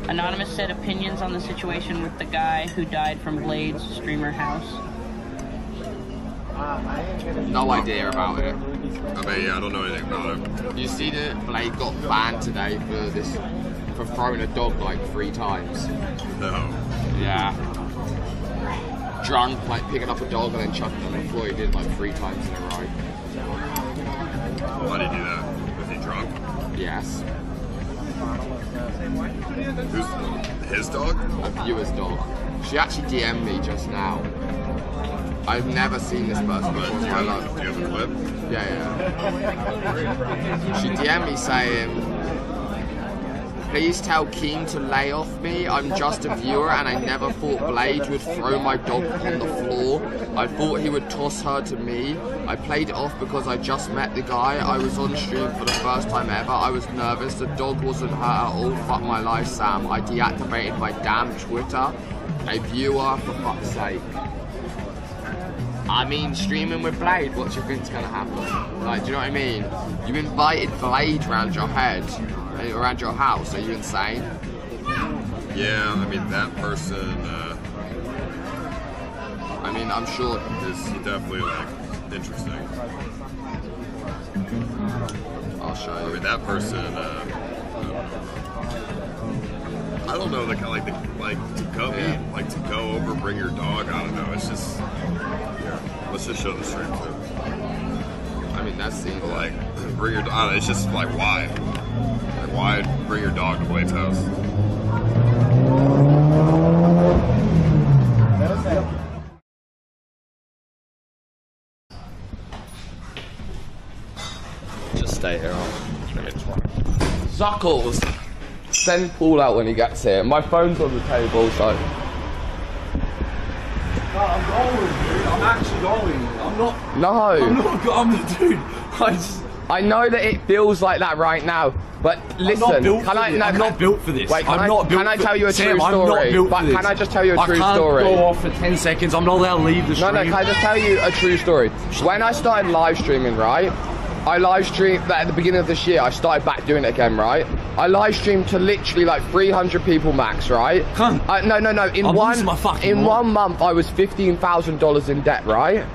Anonymous said opinions on the situation with the guy who died from Blade's streamer house. No idea about it. I mean, yeah, I don't know anything about it. You see that Blade got banned today for this for throwing a dog like three times. No. Yeah. Drunk, like picking up a dog and then chucking it on the floor. He did it like three times in a row. Why did he do that? Was he drunk? Yes. Who's his dog? A viewer's dog. She actually DM'd me just now. I've never seen this person oh, before in my life. Do you have a clip? Yeah, yeah. She DM'd me saying, Please tell Keem to lay off me. I'm just a viewer and I never thought Blade would throw my dog on the floor. I thought he would toss her to me. I played it off because I just met the guy. I was on stream for the first time ever. I was nervous. The dog wasn't hurt at all. Fuck my life, Sam. I deactivated my damn Twitter. A viewer, for fuck's sake. I mean, streaming with Blade, what do you think's gonna happen? Like, do you know what I mean? You invited Blade around your head, around your house. Are you insane? Yeah, I mean that person. Uh, I mean, I'm sure is definitely like interesting. I'll show you. I mean that person. Uh, I don't know, the like like the, like to go like to go over, bring your dog. I don't know. It's just let's just show the stream too. I mean that's the like bring your. dog. it's just like why, like why bring your dog to Blade's house? Just stay here. Zuckles! Send Paul out when he gets here. My phone's on the table, so. I'm going, dude. I'm actually going. I'm not. No! I'm not. go- I'm the dude. I just. I know that it feels like that right now, but listen, can I? No, I'm can not built for this. Wait, can I'm I, not built can I tell you a Sam, true I'm story? not built but for this. can I just tell you a true story? I can't story? go off for 10 seconds. I'm not allowed to leave the No, stream. no, no. can I just tell you a true story? When I started live streaming, right? I live streamed at the beginning of this year. I started back doing it again, right? I live streamed to literally like 300 people max, right? I, uh, no, no, no. In I'm one in mind. one month, I was fifteen thousand dollars in debt, right?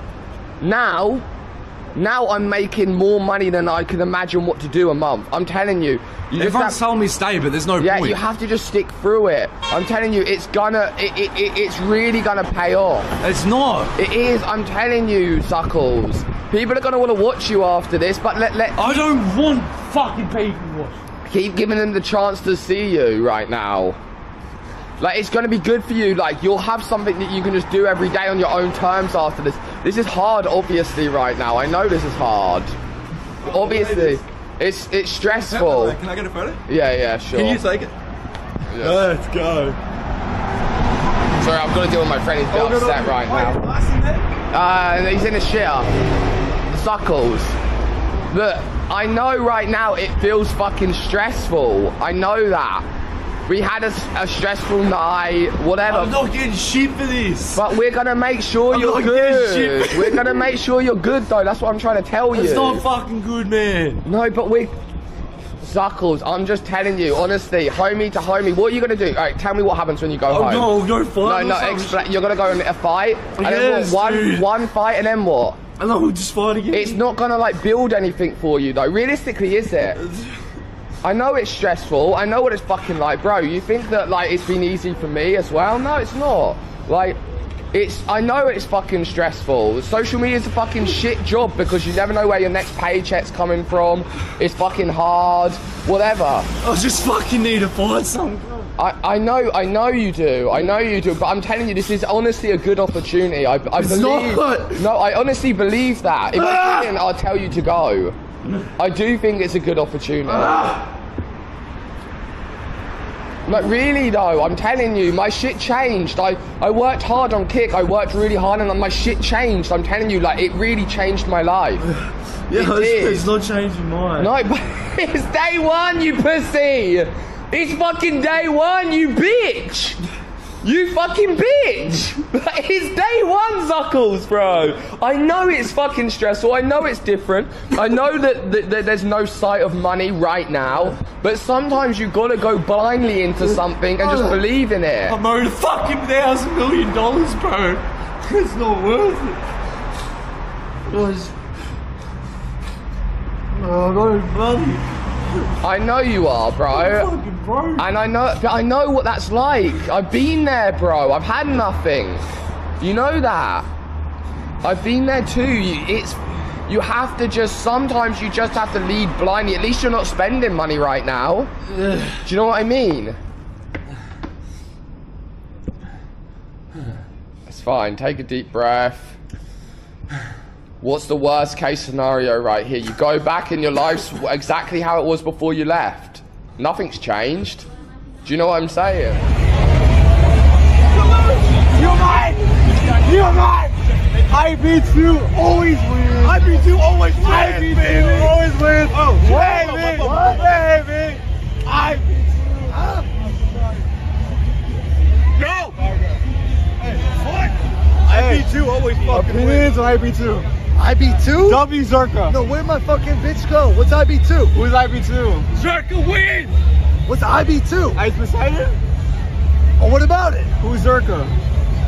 Now, now I'm making more money than I can imagine what to do a month. I'm telling you. you Everyone's telling me stay, but there's no yeah, point. you have to just stick through it. I'm telling you, it's gonna, it, it, it, it's really gonna pay off. It's not. It is. I'm telling you, suckles. People are gonna want to watch you after this, but let let. I don't want fucking people watch. Keep giving them the chance to see you right now. Like it's gonna be good for you. Like you'll have something that you can just do every day on your own terms after this. This is hard, obviously, right now. I know this is hard. Obviously, it's it's stressful. Can I get a photo? Yeah, yeah, sure. Can you take it? Let's go. Sorry, I've got to deal with my friend. He's Oh, no, no, upset no. right now. Uh, he's in a shitter. Suckles. Look, I know right now it feels fucking stressful. I know that. We had a stressful night, whatever. I'm not getting shit for this. But we're gonna make sure I'm you're not getting good. shit. We're gonna make sure you're good, though. That's what I'm trying to tell you. It's not fucking good, man. No, but we. Zuckles, I'm just telling you, honestly, homie to homie, what are you gonna do? Alright, tell me what happens when you go Oh, home. no, no fight No, no, explain. You're gonna go in a fight, and Yes, then what, one, dude. one fight, and then what? And then we'll just fight again. It's not gonna like build anything for you, though. Realistically, is it? I know it's stressful. I know what it's fucking like, bro. You think that like it's been easy for me as well? No, it's not. Like, it's. I know it's fucking stressful. Social media is a fucking shit job because you never know where your next paycheck's coming from. It's fucking hard. Whatever. I just fucking need to find some. I, I know I know you do I know you do but I'm telling you this is honestly a good opportunity I, I It's believe not. no I honestly believe that if Ah! I didn't I'll tell you to go I do think it's a good opportunity like really though I'm telling you my shit changed I, I worked hard on kick I worked really hard and my shit changed I'm telling you like it really changed my life Yeah, It it's, it's not changing mine. No, but it's day one, you pussy. It's fucking day one, you bitch. You fucking bitch. It's day one, Zuckles, bro. I know it's fucking stressful. I know it's different. I know that, that, that there's no sight of money right now. But sometimes you gotta go blindly into something and just believe in it. I'm owed fucking thousand million dollars, bro. It's not worth it. Oh, I got money. I know you are, bro. And I know, but I know what that's like. I've been there, bro. I've had nothing. You know that. I've been there too. You, it's, you have to just. Sometimes you just have to lead blindly. At least you're not spending money right now. Do you know what I mean? It's fine. Take a deep breath. What's the worst case scenario right here? You go back and your life's exactly how it was before you left. Nothing's changed. Do you know what I'm saying? You're mine! You're mine! IP2 always wins. IP2 always wins. IP2 baby. always wins. Oh, baby. What? Baby. IP2. Huh? No. Hey, what? IP2 always fucking Opinions on IP2. IP2? W Zerka. No, where'd my fucking bitch go? What's IP2? Who's IP2? Zerka wins. What's IP2? Ice Poseidon? Oh, what about it? Who's Zerka?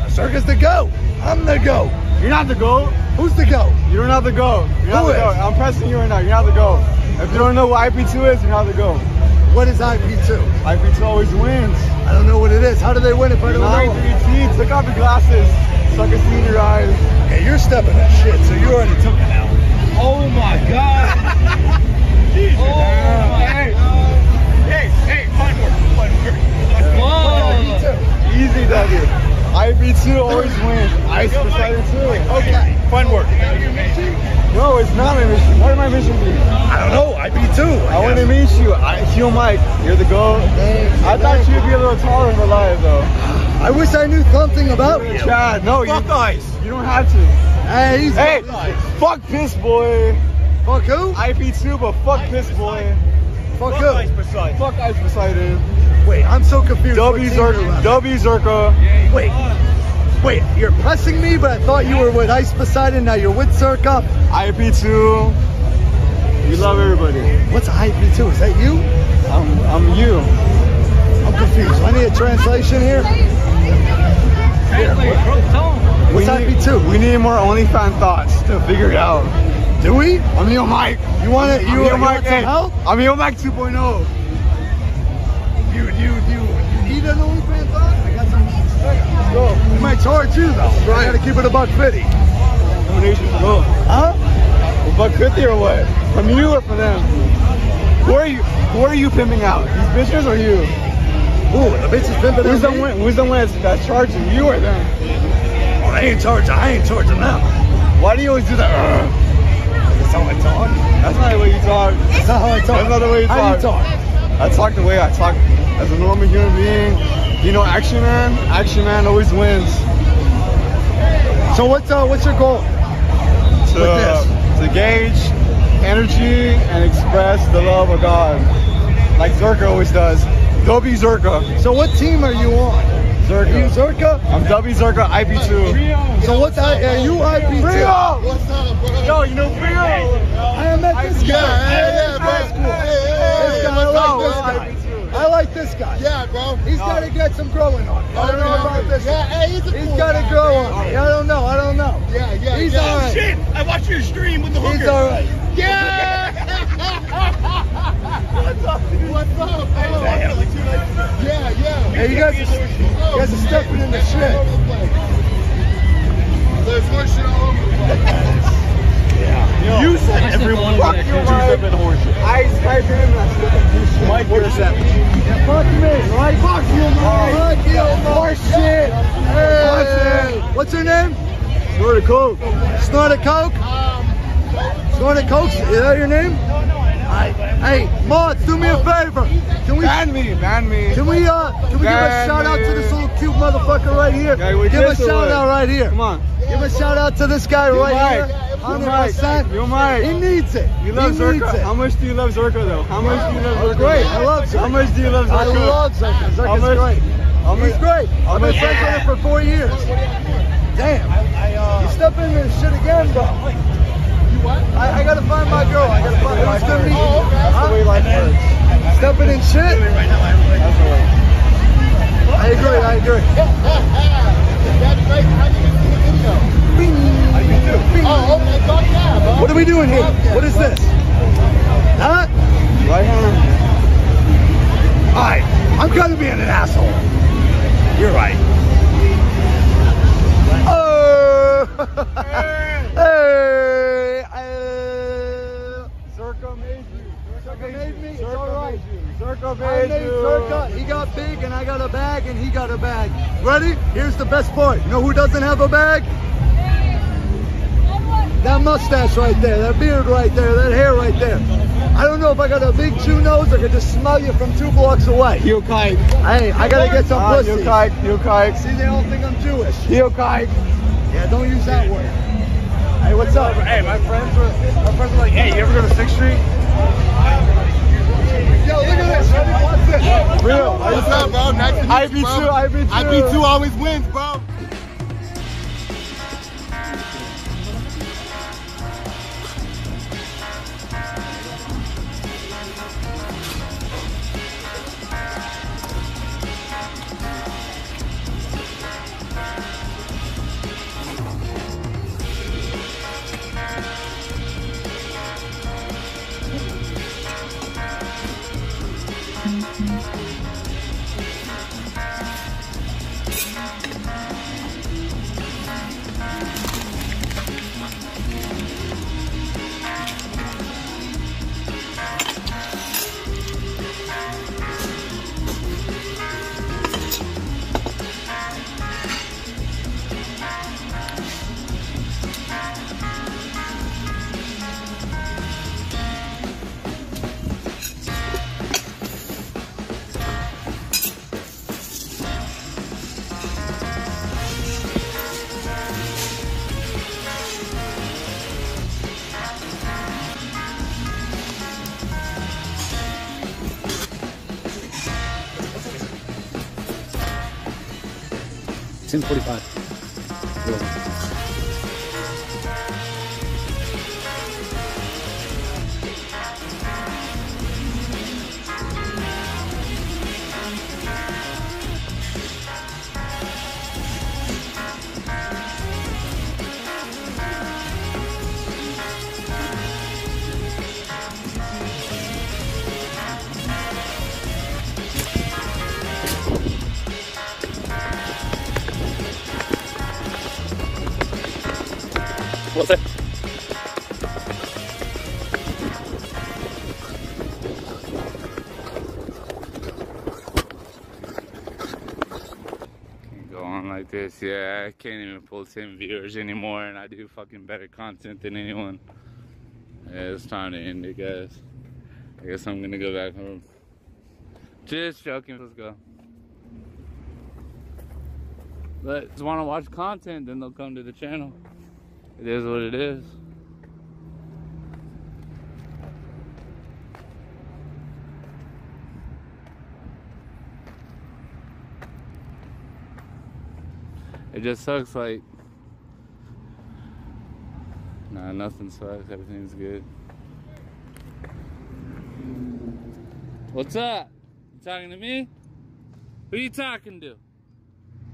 Zerka's the GOAT. I'm the GOAT. You're not the GOAT. Who's the GOAT? You don't have the GOAT. You're not Who the is? GOAT. I'm pressing you right now. You're not the GOAT. If you don't know what IP2 is, you're not the GOAT. What is IP2? IP2 always wins. I don't know what it is. How do they win if I don't Nine know? 3T. Take off your glasses. Suck a seed in your eyes. Yeah, you're stepping that shit, so you already took it out. Oh my god. Jesus. Oh my Hey, hey, fun work, fun work. Whoa. Easy W. IP2 always wins. Ice Poseidon too. Okay. Fun work. No, it's not my mission. What would my mission be? I don't know. IP2. I want to meet you. I, Heel Mike, you're the GOAT. I thought you'd be a little taller in real life though. I wish I knew something about you. Chad, no, you, Fuck ice. you don't have to. Hey, he's Hey, fuck Piss Boy. Fuck who? IP2, but fuck Piss Boy. Fuck who? Fuck Ice Poseidon. Wait, I'm so confused. W What team you're Zerka. with. W Zerka. Wait. Wait, you're pressing me, but I thought you were with Ice Poseidon. Now you're with Zerka. IP2. We love everybody. What's IP2? Is that you? I'm, I'm you. I'm confused. I need a translation here. We What's need, IP2? We need more OnlyFans thoughts to figure it out. Do we? I'm Neil Mike. You want it? You, I'm you Neil want Mike. some help? I'm Neil Mike 2.0. You, you, you, you need an OnlyFans on? I got some. Let's go. We might charge you though. I gotta keep it a buck fifty. Donations go. Huh? A buck fifty or what? From you or from them? Who are you? Who are you pimping out? These bitches or you? Ooh, the bitch is pimping Who's the one? Who's the one that's, that's charging? You or them? Oh, I ain't charging. I ain't charging them. Why do you always do that? Ugh. That's how I talk. That's not the way you talk. That's not how I talk. That's not the way you talk. do you talk? I talk the way I talk as a normal human being. You know, Action Man. Action Man always wins. So what's uh, what's your goal? To, to gauge energy and express the love of God, like Zerka always does. W Zerka. So what team are you on? Zerka. You Zerka? I'm W Zerka IP2. So what's I? Are you IP2? Rio! What's up, bro? Yo, you know Rio? I met this guy. Yeah, That's cool. Guy, I like up? this guy. I like this guy. Yeah, bro. He's got to get some growing on. I don't know about this. Yeah, hey, he's a He's cool got to grow on me. I don't know. I don't know. Yeah, yeah, He's yeah. all right. Shit, I watched your stream with the He's all right. Yeah! What's up, dude? What's up, bro? Yeah, yeah. Hey, you guys, are, you guys are stepping in the shit. There's horseshit all over the place. Yeah. You said everyone fuck you, Mike. I typed in and I said, Mike, where's that? Yeah, fuck me, right? Fuck you, man. Fuck you, Horseshit. Hey. What's her name? Snort a coke. Snort a Coke? Um, Snort a Coke? Is that your name? Hey, hey, Mods, do me a favor. Can we Ban me, ban me. Can we uh can we give a Ban shout out to this little cute motherfucker right here? Yeah, give a shout out right here. Come on. Give a shout out to this guy You right Mike. here. You Hundred Mike. percent. You Mike. He needs it. You love he Zerka. How much do you love Zerka though? How much do you love Oh, Zerka? great. I love Zerka. How much do you love Zerka? I love Zerka. How Zerka's much- great. how much- He's great. I've been much- friends with him for four years. Damn. You step in this shit again, bro. I, I gotta find my girl. I gotta find. It was good meeting you. That's the way life works. Stepping in shit. That's the way. I agree. I agree. That's great. How do you see the video? Oh, okay. So yeah, bro. What are we doing here? What is this? Huh? Right hand. Alright, I'm kind of being an asshole. You're right. Oh! hey! Uh, Zerka made you. Zerka made me. It's Zerka alright. made you. Zerka I made made you. Zerka. He got big and I got a bag and he got a bag. Ready? Here's the best part. You know who doesn't have a bag? That mustache right there, that beard right there, that hair right there. I don't know if I got a big chew nose or could just smell you from two blocks away. You kike. Hey, I gotta get some Ah, pussy. you kike, you kike. See, they all think I'm Jewish. You kike. Yeah, don't use that word. Hey, what's up? Hey, my friends were my friends were like, hey, you ever go to Sixth Street? Yo, look at this. Ready? Watch this. Real. What's up, bro? Nice to meet IP2, you, bro. IP2. IP2 always wins, bro. 1045. Yeah, I can't even pull 10 viewers anymore, and I do fucking better content than anyone. Yeah, it's time to end it, guys. I guess I'm gonna go back home. Just joking. Let's go. Want to watch content, then they'll come to the channel. It is what it is. It just sucks like Nah, nothing sucks. Everything's good. What's up? You talking to me? Who you talking to?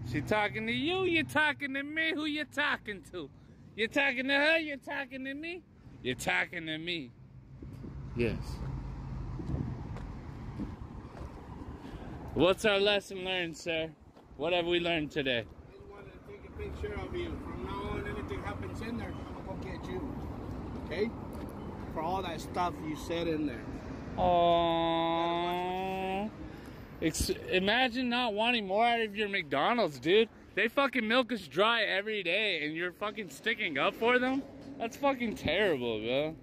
She talking to you? You talking to me? Who you talking to? You talking to her? You talking to me? You're talking to me. Yes. What's our lesson learned, sir? What have we learned today? Picture of you. From now on, anything happens in there, I'm gonna go get you. Okay? For all that stuff you said in there. Aww. Imagine not wanting more out of your McDonald's, dude. They fucking milk us dry every day and you're fucking sticking up for them? That's fucking terrible, bro.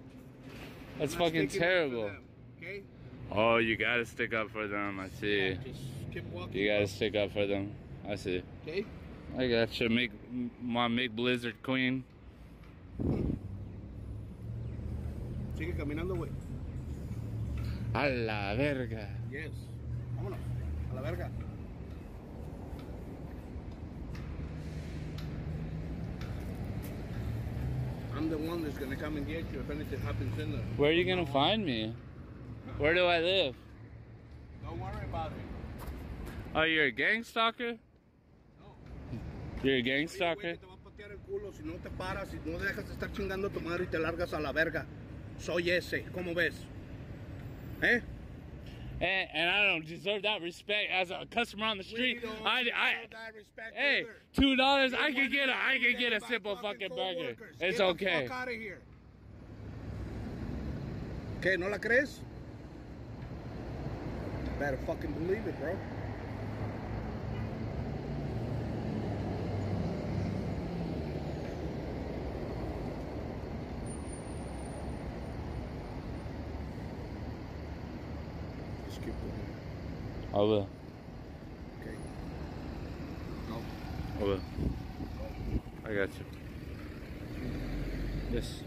That's fucking up terrible. them, Okay? Oh, you gotta stick up for them, I see. Just keep walking. You gotta stick up for them. I see. Okay? I got you, make my make Blizzard Queen. Sigue caminando, güey. A la verga. Yes. Vámonos. A la verga. I'm the one that's gonna come and get you if anything happens in there. Where are you gonna find me? Where do I live? Don't worry about it. Oh, you're a gang stalker? A gang stalker? Te va a patear el culo si no te paras, si no dejas de estar chingando a tu madre y te largas a la verga. Soy ese, ¿cómo ves? ¿Eh? And, and I don't deserve that respect as a customer on the street. I, I, hey, two dollars, I could get a, I could get a simple fucking burger. It's Get okay. The fuck out of here. ¿Qué? ¿No la crees? Better fucking believe it, bro. I will. Okay. Go. I will. I got you. Yes.